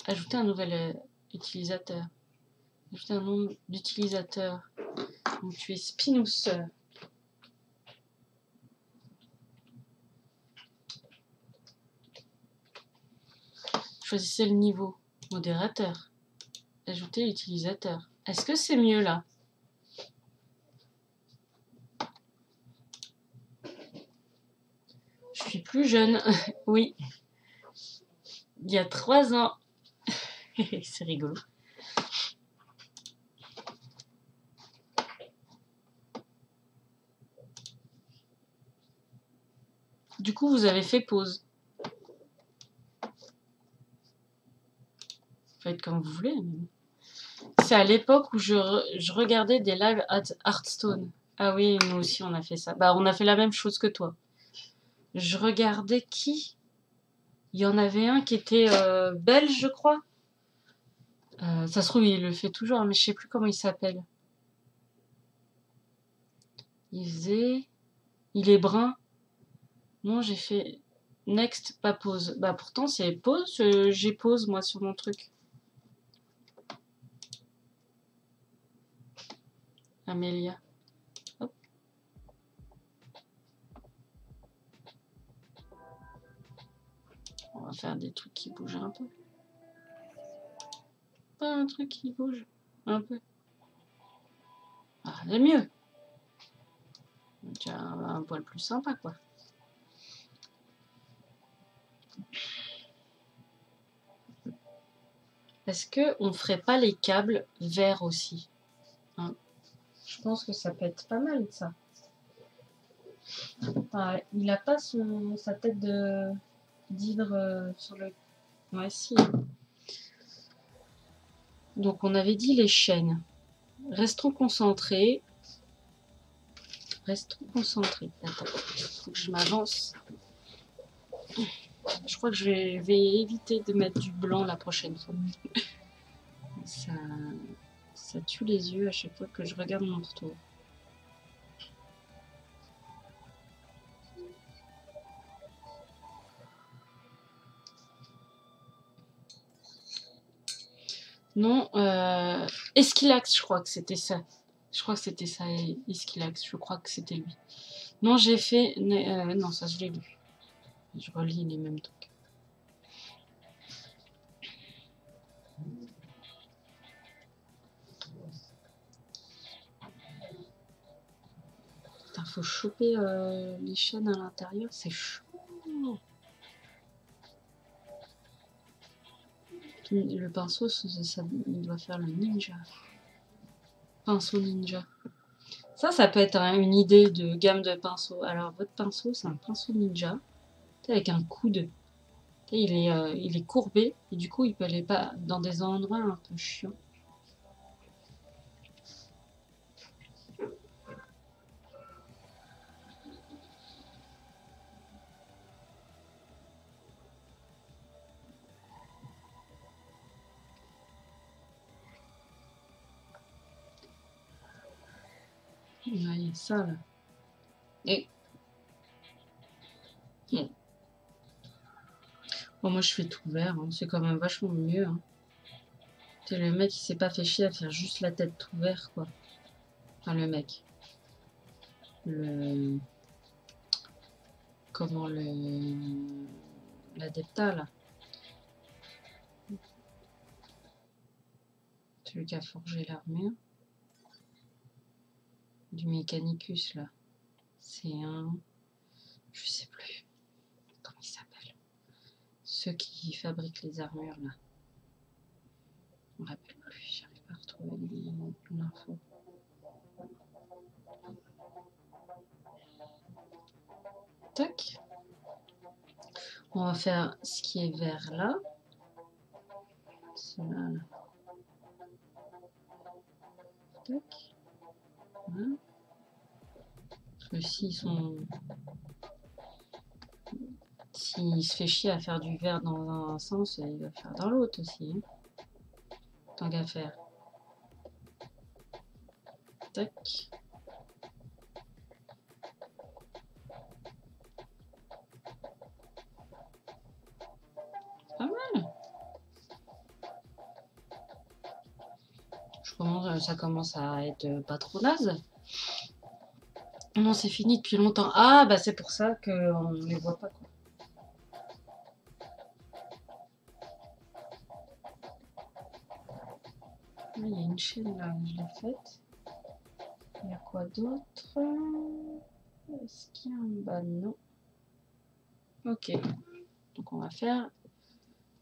Ajouter un nouvel euh, utilisateur. Ajouter un nom d'utilisateur. Donc tu es Spinous. Choisissez le niveau. Modérateur. Ajouter utilisateur. Est-ce que c'est mieux là? Je suis plus jeune. oui. Il y a trois ans. c'est rigolo. Du coup, vous avez fait pause. Faites comme vous voulez. C'est à l'époque où je, regardais des lives à Hearthstone. Ah oui, nous aussi on a fait ça. Bah on a fait la même chose que toi. Je regardais qui? Il y en avait un qui était euh, belge, je crois. Euh, ça se trouve, il le fait toujours, mais je sais plus comment il s'appelle. Il faisait... Il est brun. Non, j'ai fait next, pas pause. Bah pourtant c'est pause, euh, j'ai pause moi sur mon truc. Amélia. Hop. va faire des trucs qui bougent un peu. Pas un truc qui bouge un peu. Ah, c'est mieux. Déjà un poil plus sympa, quoi. Est-ce que on ferait pas les câbles verts aussi hein? Je pense que ça peut être pas mal ça. il a pas son, sa tête de d'hydre euh, sur le. Ouais, si. Donc on avait dit les chaînes. Restons concentrés. Restons concentrés. Attends, faut que je m'avance. Je crois que je vais, éviter de mettre du blanc la prochaine fois. ça, ça tue les yeux à chaque fois que je regarde mon photo. Non, euh, Esquilax, je crois que c'était ça. Je crois que c'était ça, Esquilax. Je crois que c'était lui. Non, j'ai fait... Euh, non, ça, je l'ai lu. Je relis les mêmes trucs. Choper euh, les chaînes à l'intérieur, c'est chaud. Le pinceau, ça, doit faire le ninja. Pinceau ninja. Ça, ça peut être une idée de gamme de pinceaux. Alors, votre pinceau, c'est un pinceau ninja. Avec un coude. Il est, euh, il est courbé. Et du coup, il peut aller pas dans des endroits un peu chiants. Il ça là. Et. Bon, moi je fais tout vert, hein. c'est quand même vachement mieux. Hein. Le mec il s'est pas fait chier à faire juste la tête tout vert quoi. Enfin le mec. Le. Comment le. L'adepta là. Celui qui a forgé l'armure du Mechanicus là. C'est un. Je sais plus. Comment il s'appelle Ceux qui fabriquent les armures là. Je me rappelle plus, j'arrive pas à retrouver l'info. Tac. On va faire ce qui est vert là. Cela là. Tac. Voilà. Parce que s'ils sont... S'il se fait chier à faire du vert dans un sens, il va faire dans l'autre aussi. Hein. Tant qu'à faire. Tac. Pas mal. Je commence, ça commence à être pas trop naze. Non, c'est fini depuis longtemps. Ah, bah c'est pour ça qu'on ne les voit pas. Quoi. Ah, il y a une chaîne là, je l'ai faite. Il y a quoi d'autre? Est-ce qu'il y a un? Bas Non. Ok. Donc on va faire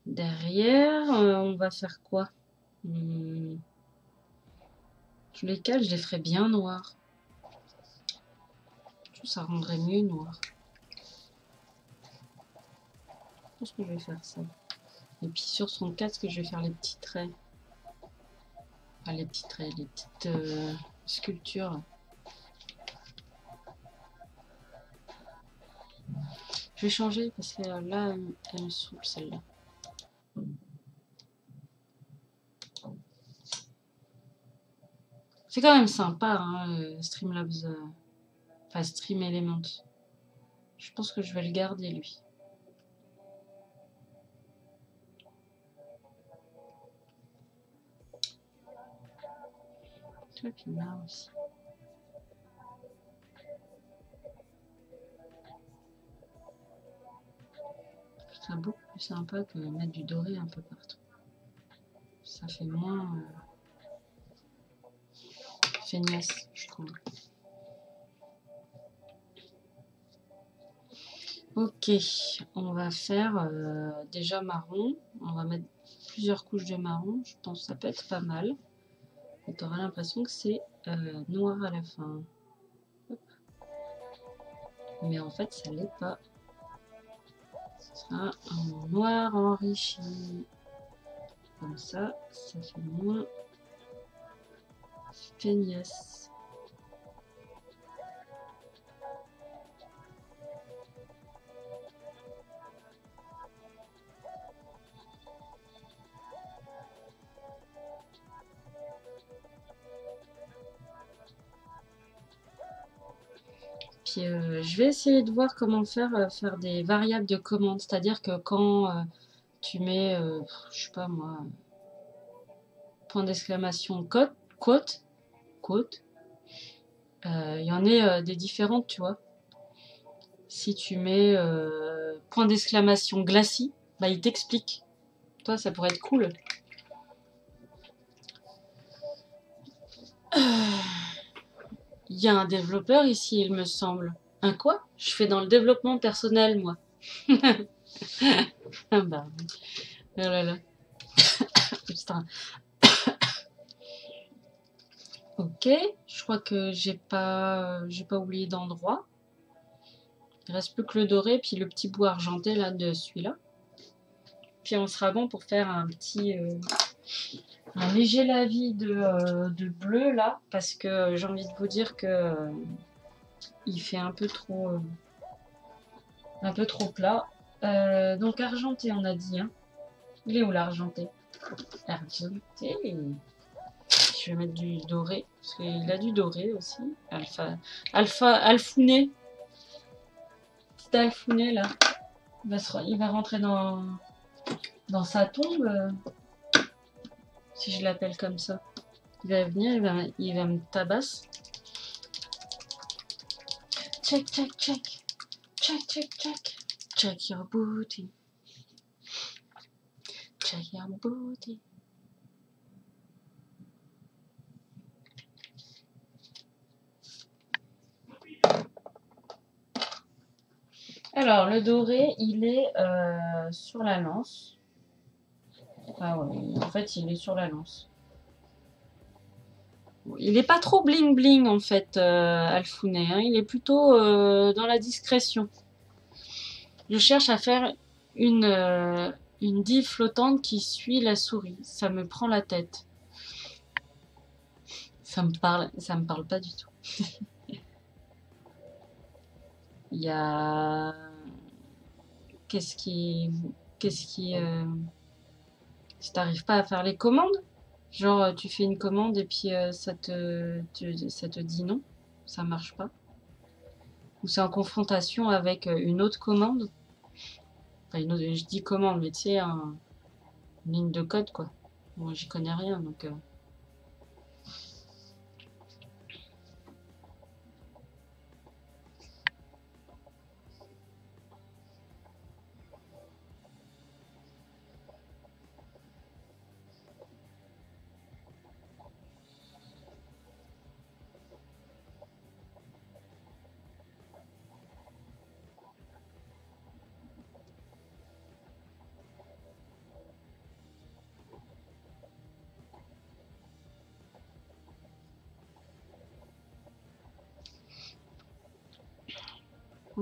derrière. Euh, on va faire quoi? Hmm. Je les cale, je les ferai bien noirs ça rendrait mieux noir. Je pense que je vais faire ça. Et puis sur son casque, je vais faire les petits traits. Enfin, les petits traits, les petites euh, sculptures. Je vais changer parce que là, elle me saoule celle-là. C'est quand même sympa, hein, Streamlabs. Stream Element. Je pense que je vais le garder lui. Toi. Putain, beaucoup plus sympa que mettre du doré un peu partout. Ça fait moins euh, je trouve. Ok, on va faire euh, déjà marron. On va mettre plusieurs couches de marron. Je pense que ça peut être pas mal. Tu auras l'impression que c'est euh, noir à la fin. Mais en fait, ça l'est pas. Ça, un noir enrichi. Comme ça, ça fait moins feignasse. Euh, je vais essayer de voir comment faire, euh, faire des variables de commande. C'est-à-dire que quand euh, tu mets, je sais pas moi, point d'exclamation quote, quote, quote, il y en a des différentes, tu vois. Si tu mets point d'exclamation glacis, bah il t'explique. Toi, ça pourrait être cool. Il y a un développeur ici, il me semble. Un quoi? Je fais dans le développement personnel, moi. ah bah. Oh là là. Putain. ok, je crois que j'ai pas, j'ai pas oublié d'endroit. Il reste plus que le doré, puis le petit bout argenté là de celui-là. Puis on sera bon pour faire un petit, euh, un léger lavis de, euh, de, bleu là, parce que j'ai envie de vous dire que euh, il fait un peu trop, euh, un peu trop plat. donc argenté, on a dit. Hein. Il est où l'argenté? Argenté. Je vais mettre du doré, parce qu'il a du doré aussi. Alpha, alpha, alfouné. Petit alfouné là. Il va, il va rentrer dans, dans sa tombe si je l'appelle comme ça. Il va venir, il va, il va me tabasser. Check, check, check. Check, check, check. Check your booty. Check your booty. Alors, le doré, il est euh, sur la lance. Ah ouais, en fait, il est sur la lance. Il n'est pas trop bling bling en fait, euh, Alfounet. Hein. Il est plutôt euh, dans la discrétion. Je cherche à faire une, euh, dive flottante qui suit la souris. Ça me prend la tête. Ça me parle, ça me parle pas du tout. Il y a qu'est-ce qui, qu'est-ce qui si t'arrives pas à faire les commandes, genre euh, tu fais une commande et puis euh, ça, te, ça te dit non, ça marche pas. Ou c'est en confrontation avec euh, une autre commande. Enfin, une autre, je dis commande, mais tu sais, une ligne de code quoi. Moi j'y connais rien donc.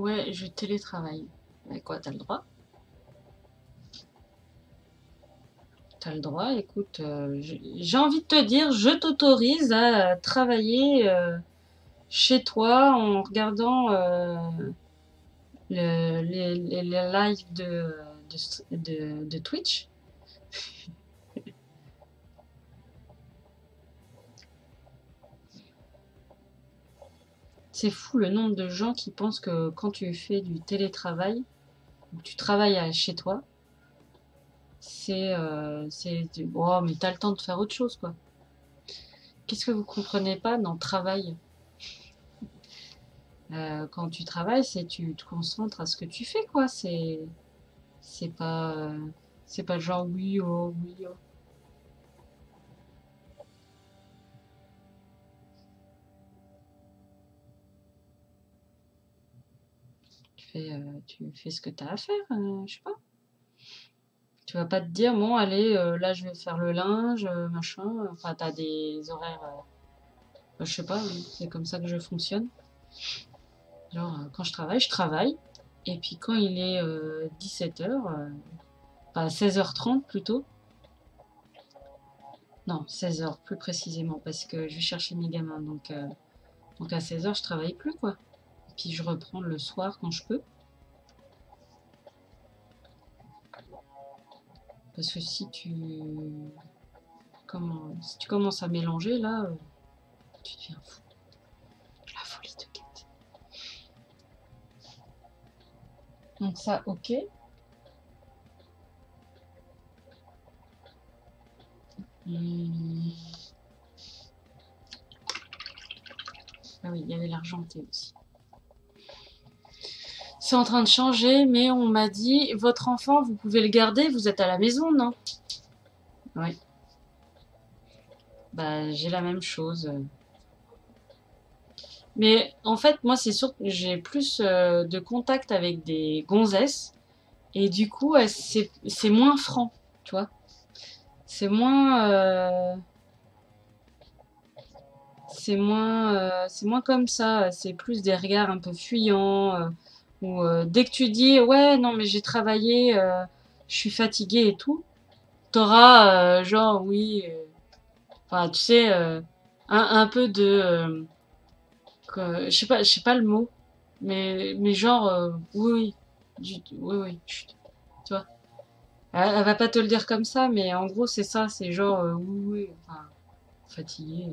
Ouais, je télétravaille. Mais quoi, t'as le droit? T'as le droit, écoute, euh, j'ai envie de te dire, je t'autorise à travailler euh, chez toi en regardant euh, les, lives de Twitch. C'est fou le nombre de gens qui pensent que quand tu fais du télétravail, tu travailles chez toi, c'est. Euh, oh, mais t'as le temps de faire autre chose, quoi. Qu'est-ce que vous comprenez pas dans travail? Euh, Quand tu travailles, c'est tu te concentres à ce que tu fais, quoi. C'est. C'est pas, c'est pas genre oui, oh, oui, oh. Euh, tu fais ce que tu as à faire, euh, je sais pas. Tu vas pas te dire, bon, allez, euh, là, je vais faire le linge, machin. Enfin, t'as des horaires. je sais pas, hein, c'est comme ça que je fonctionne. Genre, quand je travaille, je travaille. Et puis quand il est 17h, enfin 16h30 plutôt. Non, 16h plus précisément, parce que je vais chercher mes gamins. Donc, donc à 16h, je travaille plus, quoi. Puis je reprends le soir quand je peux. Parce que si tu, comment, si tu commences à mélanger, là, euh, tu deviens fou. La folie de quête. Donc ça, ok. Hmm. Ah oui, il y avait l'argenté aussi. C'est en train de changer, mais on m'a dit, votre enfant, vous pouvez le garder, vous êtes à la maison, non? Oui. Bah, j'ai la même chose. Mais en fait, moi, c'est sûr que j'ai plus euh, de contact avec des gonzesses. Et du coup, c'est moins franc, tu vois. C'est moins... Euh, c'est moins, euh, c'est moins comme ça. C'est plus des regards un peu fuyants. Euh, dès que tu dis ouais non mais j'ai travaillé, euh, je suis fatiguée et tout, t'auras euh, genre oui, enfin tu sais un, peu de, je sais pas, je sais pas le mot, mais mais genre oui oui oui oui, tu vois. Elle, va pas te le dire comme ça, mais en gros c'est ça, c'est genre oui oui, enfin fatigué.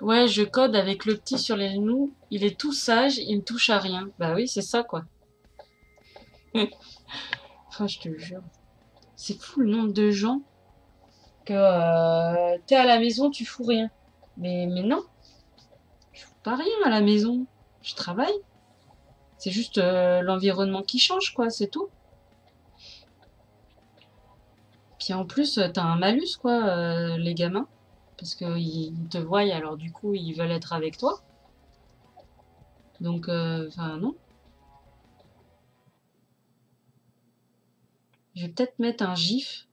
Ouais, je code avec le petit sur les genoux. Il est tout sage, il ne touche à rien. Bah oui, c'est ça, quoi. enfin, je te jure. C'est fou le nombre de gens que euh, t'es à la maison, tu fous rien. Mais, mais non. Je fous pas rien à la maison. Je travaille. C'est juste euh, l'environnement qui change, quoi, c'est tout. Puis en plus, t'as un malus, quoi, euh, les gamins parce qu'ils te voient, alors du coup, ils veulent être avec toi. Donc, euh, enfin, non. Je vais peut-être mettre un gif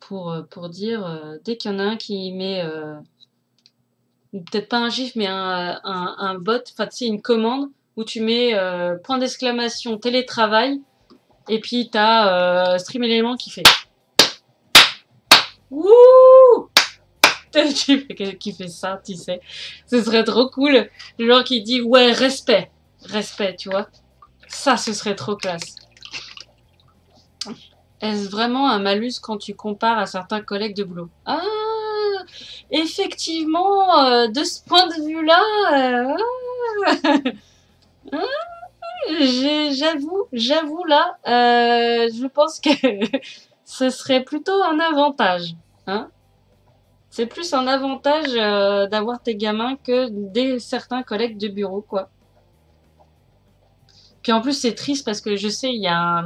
pour, euh, pour dire, euh, dès qu'il y en a un qui met, peut-être pas un gif, mais un, un, bot, enfin, tu sais, une commande où tu mets point d'exclamation télétravail, et puis tu as Stream Element qui fait. Wouh qui fait ça, tu sais. Ce serait trop cool. Le genre qui dit, ouais, respect. Respect, tu vois. Ça, ce serait trop classe. Est-ce vraiment un malus quand tu compares à certains collègues de boulot? Ah Effectivement, euh, de ce point de vue-là, euh, ah, j'avoue, j'avoue là, euh, je pense que ce serait plutôt un avantage. Hein c'est plus un avantage euh, d'avoir tes gamins que des certains collègues de bureau, quoi. Puis en plus, c'est triste parce que je sais, il y a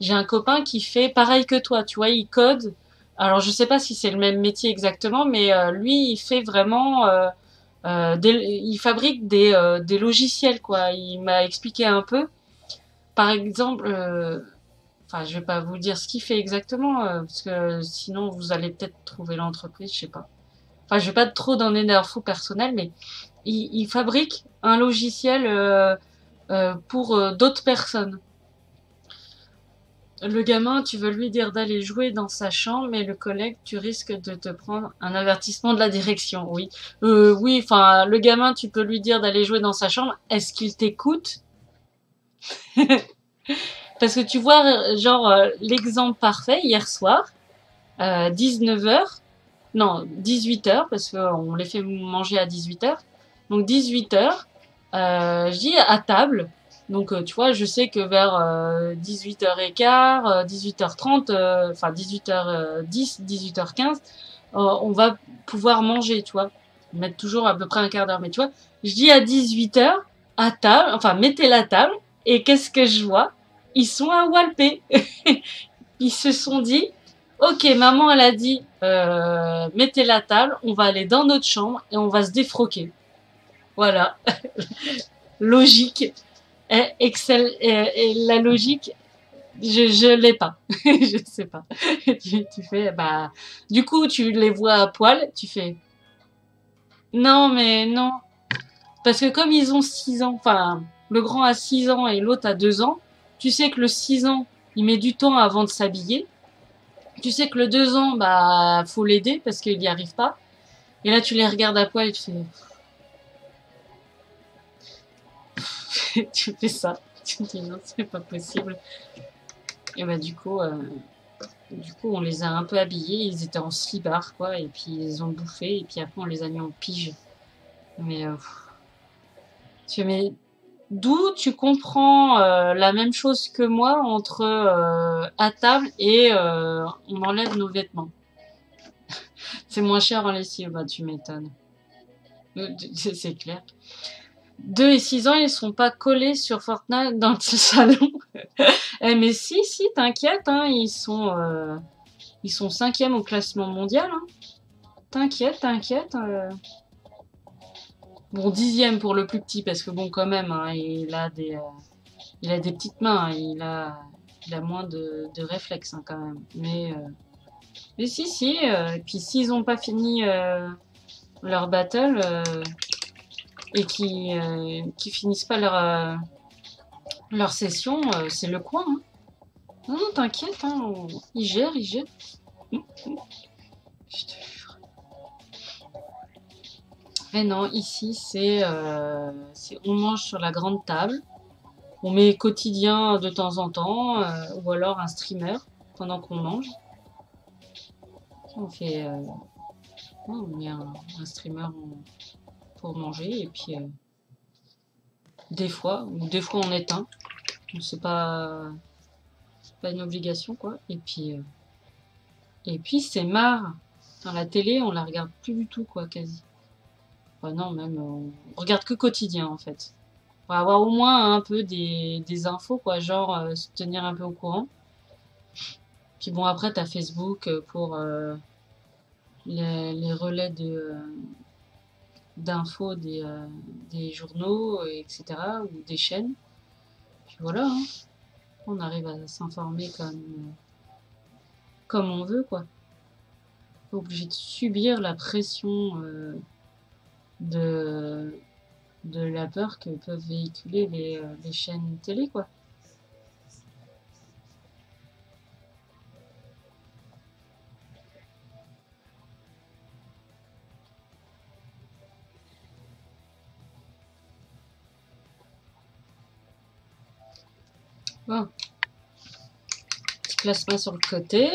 j'ai un copain qui fait pareil que toi, tu vois, il code. Alors je sais pas si c'est le même métier exactement, mais euh, lui, il fait vraiment, euh, il fabrique des, des logiciels, quoi. Il m'a expliqué un peu. Par exemple, Enfin, je vais pas vous dire ce qu'il fait exactement, euh, parce que sinon vous allez peut-être trouver l'entreprise, je sais pas. Enfin, je vais pas trop dans les fou personnel, mais il, fabrique un logiciel euh, euh, pour d'autres personnes. Le gamin, tu veux lui dire d'aller jouer dans sa chambre, mais le collègue, tu risques de te prendre un avertissement de la direction. Oui, oui. Enfin, le gamin, tu peux lui dire d'aller jouer dans sa chambre. Est-ce qu'il t'écoute? Parce que tu vois, genre, euh, l'exemple parfait, hier soir, euh, 19h, non, 18h, parce qu'on les fait manger à 18h. Donc 18h, euh, je dis à table. Donc euh, tu vois, je sais que vers 18h15, 18h30, enfin 18h10, 18h15, on va pouvoir manger, tu vois. Mettre toujours à peu près un quart d'heure. Mais tu vois, je dis à 18h, à table, enfin mettez la table, et qu'est-ce que je vois? Ils sont à Walpé. ils se sont dit, ok, maman, elle a dit, euh, mettez la table, on va aller dans notre chambre et on va se défroquer. Voilà. logique. Et Excel, et, la logique, je, je l'ai pas. je sais pas. tu, fais, bah, du coup, tu les vois à poil, tu fais, non, mais non. Parce que comme ils ont 6 ans, enfin, le grand a 6 ans et l'autre a 2 ans, tu sais que le 6 ans, il met du temps avant de s'habiller. Tu sais que le 2 ans, bah, faut l'aider parce qu'il n'y arrive pas. Et là, tu les regardes à poil et tu fais... tu fais ça. Tu te dis non, c'est pas possible. Et bah, du coup, euh, du coup, on les a un peu habillés. Ils étaient en slibard, quoi. Et puis, ils ont bouffé. Et puis après, on les a mis en pige. Mais... Euh, tu mais D'où tu comprends euh, la même chose que moi entre euh, à table et euh, on enlève nos vêtements. c'est moins cher en lessive, bah tu m'étonnes. C'est clair. 2 et 6 ans, ils sont pas collés sur Fortnite dans le salon. eh, mais si, si, t'inquiète, hein, ils sont ils sont cinquième au classement mondial. Hein. T'inquiète, t'inquiète. Bon, dixième pour le plus petit, parce que bon, quand même, hein, il, a des, euh, il a des petites mains, hein, il, a, moins de, de réflexes hein, quand même. Mais, euh, si, si, euh, et puis s'ils n'ont pas fini leur battle et qui qui finissent pas leur, session, c'est le coin. Non, non, t'inquiète, ils gèrent, ils gèrent. Non, ici, euh, c'est on mange sur la grande table. On met quotidien de temps en temps, euh, ou alors un streamer pendant qu'on mange. On fait, euh, on met un, streamer pour manger et puis des fois, ou des fois on éteint. C'est pas, pas une obligation quoi. Et puis, et puis c'est marre. Dans la télé, on la regarde plus du tout quoi, quasi non, même, on regarde que quotidien, en fait. Pour avoir au moins un peu des, infos, quoi, genre euh, se tenir un peu au courant. Puis bon, après, tu as Facebook euh, pour euh, les, relais de d'infos des, des journaux, etc., ou des chaînes. Puis voilà, hein. on arrive à s'informer comme, comme on veut, quoi. Pas obligé de subir la pression de, de la peur que peuvent véhiculer les, euh, les chaînes télé, quoi. Bon. Petit classement sur le côté.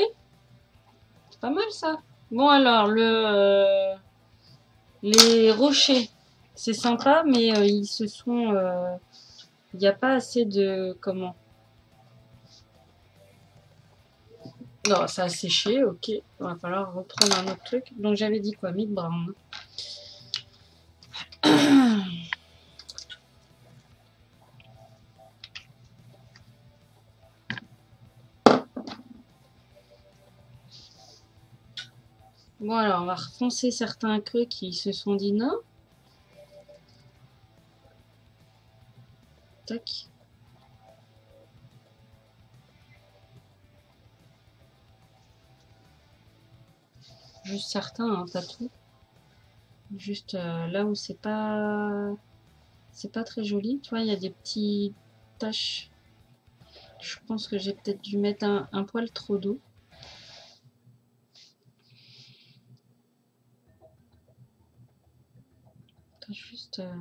C'est pas mal ça. Bon alors, le... Euh, les rochers, c'est sympa, mais euh, ils se sont... Euh, il n'y a pas assez de... Comment? Non, ça a séché, ok. Il va falloir reprendre un autre truc. Donc j'avais dit quoi? Mid brown. Bon, alors, on va refoncer certains creux qui se sont dit non. Tac. Juste certains, hein, pas tout. Juste euh, là où c'est pas... C'est pas très joli. Tu vois, il y a des petites taches. Je pense que j'ai peut-être dû mettre un, un poil trop d'eau. Euh,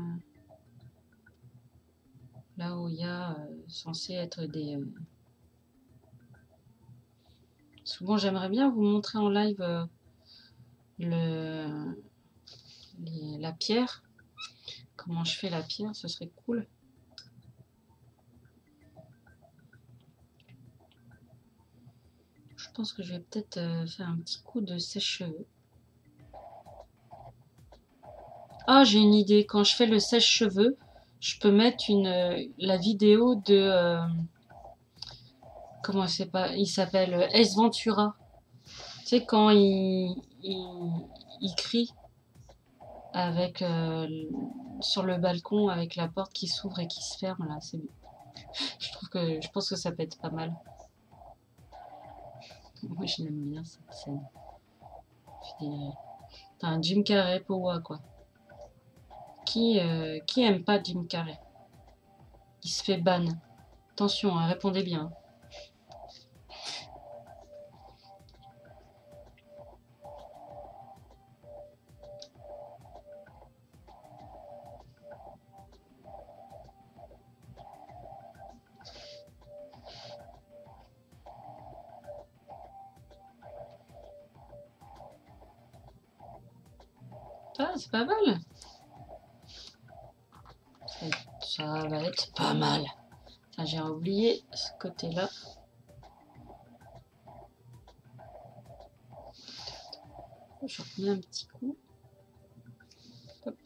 là où il y a euh, censé être des... Euh, souvent j'aimerais bien vous montrer en live le, la pierre. Comment je fais la pierre, ce serait cool. Je pense que je vais peut-être faire un petit coup de sèche-cheveux. Ah, j'ai une idée. Quand je fais le sèche-cheveux, je peux mettre une, la vidéo de, euh, comment c'est pas, il s'appelle euh, S Ventura. Tu sais quand il, il, crie avec euh, sur le balcon avec la porte qui s'ouvre et qui se ferme là, c'est je trouve que je pense que ça peut être pas mal. Moi je l'aime bien cette scène. T'as un Jim Carrey pour quoi. Qui, euh, qui aime pas Jim Carrey? Il se fait ban. Attention, hein, répondez bien. J'ai oublié ce côté-là. Je remets un petit coup. Hop.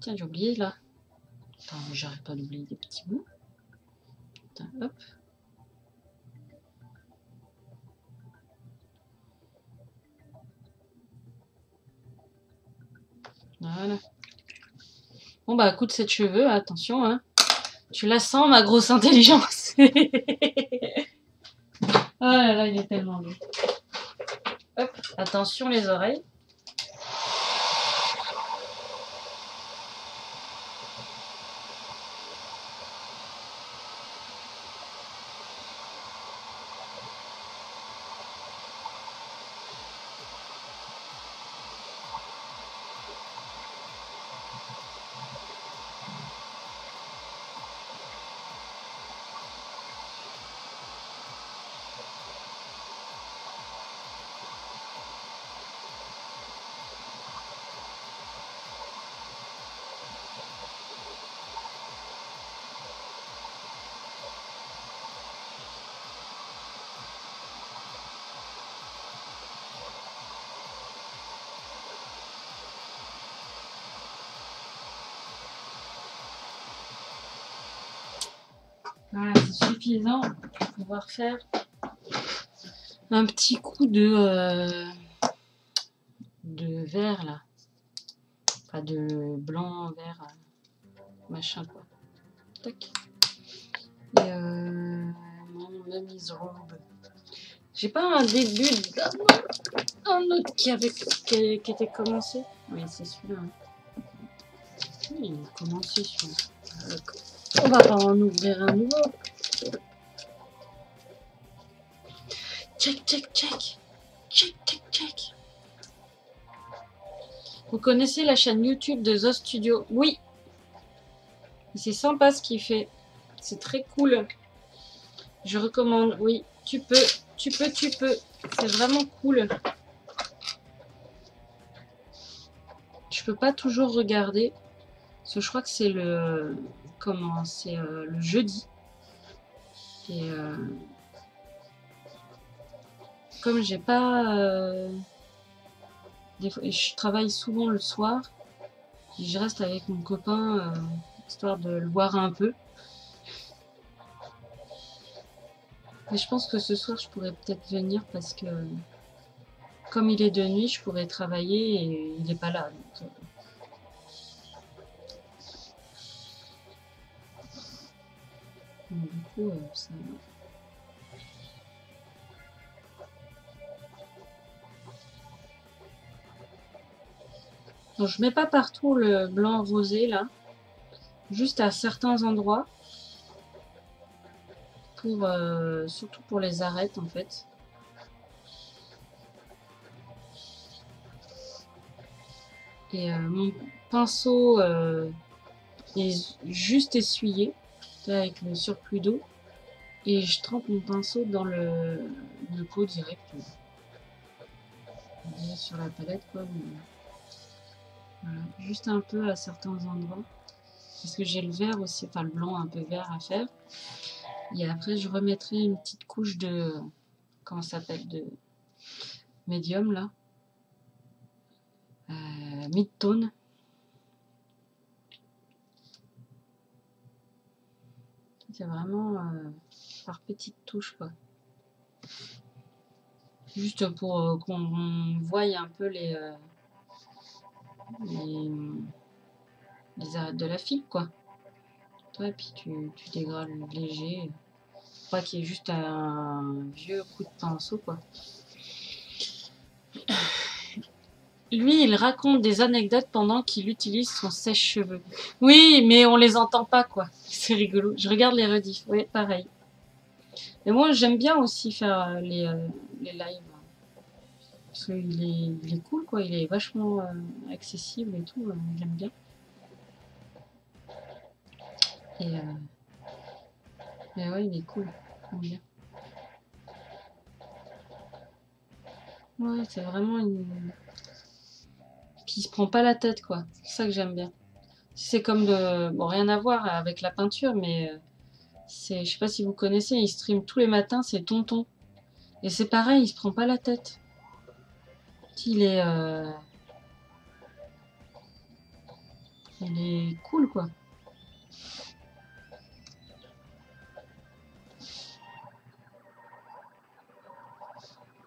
Tiens, j'ai oublié là. Attends, j'arrête pas d'oublier des petits bouts. Voilà. Bon bah écoute cette cheveux, attention hein. Tu la sens ma grosse intelligence. oh là là, il est tellement beau. Hop, attention les oreilles. Voilà, c'est suffisant pour pouvoir faire un petit coup de, euh, de vert là. Pas de blanc, vert, euh, machin quoi. Tac. Et euh, mon mise robe. J'ai pas un début d'un autre qui, avait, qui, était commencé. Oui, c'est celui-là. Hein. il a commencé sur. On va pas en ouvrir un nouveau. Check, check, check. Check, check, check. Vous connaissez la chaîne YouTube de Zo Studio? Oui. C'est sympa ce qu'il fait. C'est très cool. Je recommande. Oui, tu peux. Tu peux, tu peux. C'est vraiment cool. Je peux pas toujours regarder. Je crois que c'est le comment c'est euh, le jeudi. Et euh, comme j'ai pas euh, des fois, je travaille souvent le soir, je reste avec mon copain histoire de le voir un peu. Mais je pense que ce soir je pourrais peut-être venir parce que comme il est de nuit, je pourrais travailler et il n'est pas là. du coup, euh, ça... Donc, je mets pas partout le blanc rosé là, juste à certains endroits, pour euh, surtout pour les arêtes en fait. Et euh, mon pinceau est juste essuyé avec le surplus d'eau. Et je trempe mon pinceau dans le, pot direct sur la palette quoi juste un peu à certains endroits. Parce que j'ai le vert aussi enfin le blanc un peu vert à faire. Et après je remettrai une petite couche de comment ça s'appelle de médium là. Euh, mid-tone. C'est vraiment... Euh, par petites touches, quoi. Juste pour euh, qu'on voie un peu les, euh, les, de la figue, quoi. Toi, et puis tu, tu dégrades léger. Pas qu'il y juste un vieux coup de pinceau, quoi. Lui, il raconte des anecdotes pendant qu'il utilise son sèche-cheveux. Oui, mais on les entend pas, quoi. C'est rigolo. Je regarde les rediffs. Oui, pareil. Et moi, j'aime bien aussi faire euh, les, euh, les lives. Parce qu'il est, il est cool, quoi. Il est vachement euh, accessible et tout. J'aime bien. Et, et ouais, il est cool. Bien. Ouais, c'est vraiment une qui se prend pas la tête, quoi. C'est ça que j'aime bien. C'est comme de... Bon, rien à voir avec la peinture, mais euh, c'est... Je sais pas si vous connaissez, il stream tous les matins, c'est Tonton. Et c'est pareil, il se prend pas la tête. Il est... Euh, il est cool, quoi.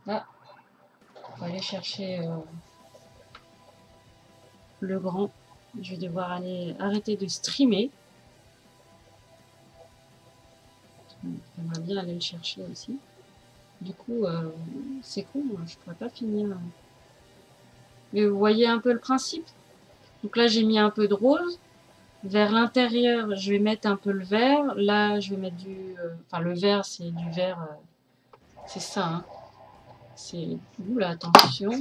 Ah, on aller chercher... Euh, le grand. Je vais devoir aller arrêter de streamer. J'aimerais bien aller le chercher aussi. Du coup, euh, c'est con, je pourrais pas finir. Mais vous voyez un peu le principe Donc là, j'ai mis un peu de rose. Vers l'intérieur, je vais mettre un peu le vert. Là, je vais mettre du... Euh, enfin, le vert, c'est du vert... Euh, c'est ça, hein. C'est... Oula, attention.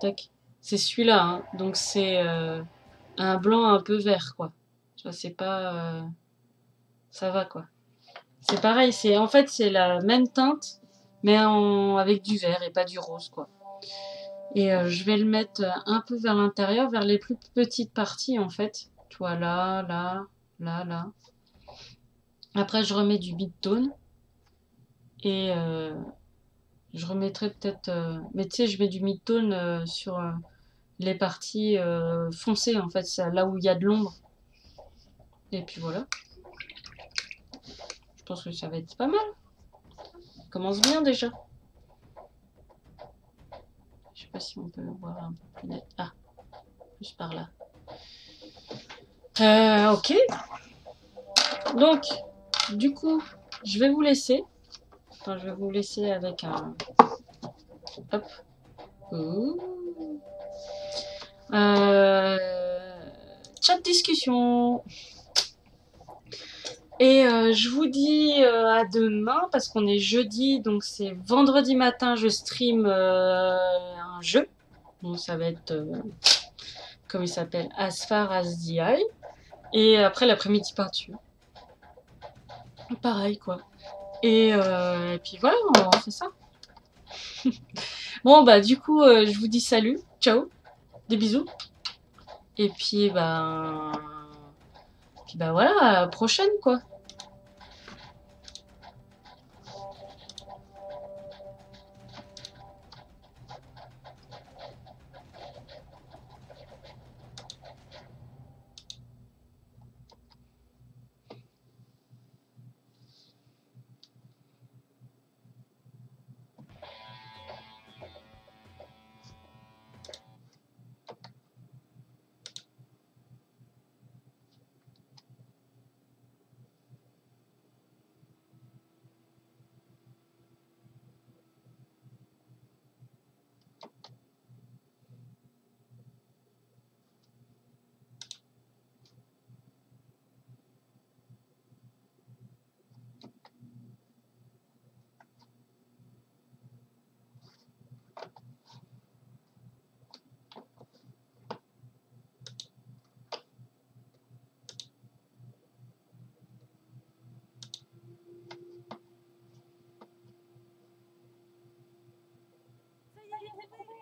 Tac. C'est celui-là, hein. donc c'est euh, un blanc un peu vert, quoi. Tu vois, c'est pas... Ça va, quoi. C'est pareil, c'est en fait, c'est la même teinte, mais avec du vert et pas du rose, quoi. Et euh, je vais le mettre un peu vers l'intérieur, vers les plus petites parties, en fait. Tu vois, là, là, là, là. Après, je remets du mid-tone. Et je remettrai peut-être... mais tu sais, je mets du mid-tone sur les parties euh, foncées, en fait, là où il y a de l'ombre. Et puis voilà. Je pense que ça va être pas mal. Commence bien déjà. Pas si on peut voir un peu plus net. Ah, plus par là. Euh, ok. Donc, du coup, je vais vous laisser. Je vais vous laisser avec un... Hop. Euh, chat discussion. Et euh, je vous dis euh, à demain parce qu'on est jeudi, donc c'est vendredi matin, je stream un jeu. Bon, ça va être, comme il s'appelle, As Far As the Et après l'après-midi peinture. Pareil quoi. Et, puis voilà, on fait ça. bon bah du coup, je vous dis salut, ciao. Des bisous. Et puis, ben... Puis ben voilà, prochaine, quoi. Yay!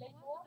lengua.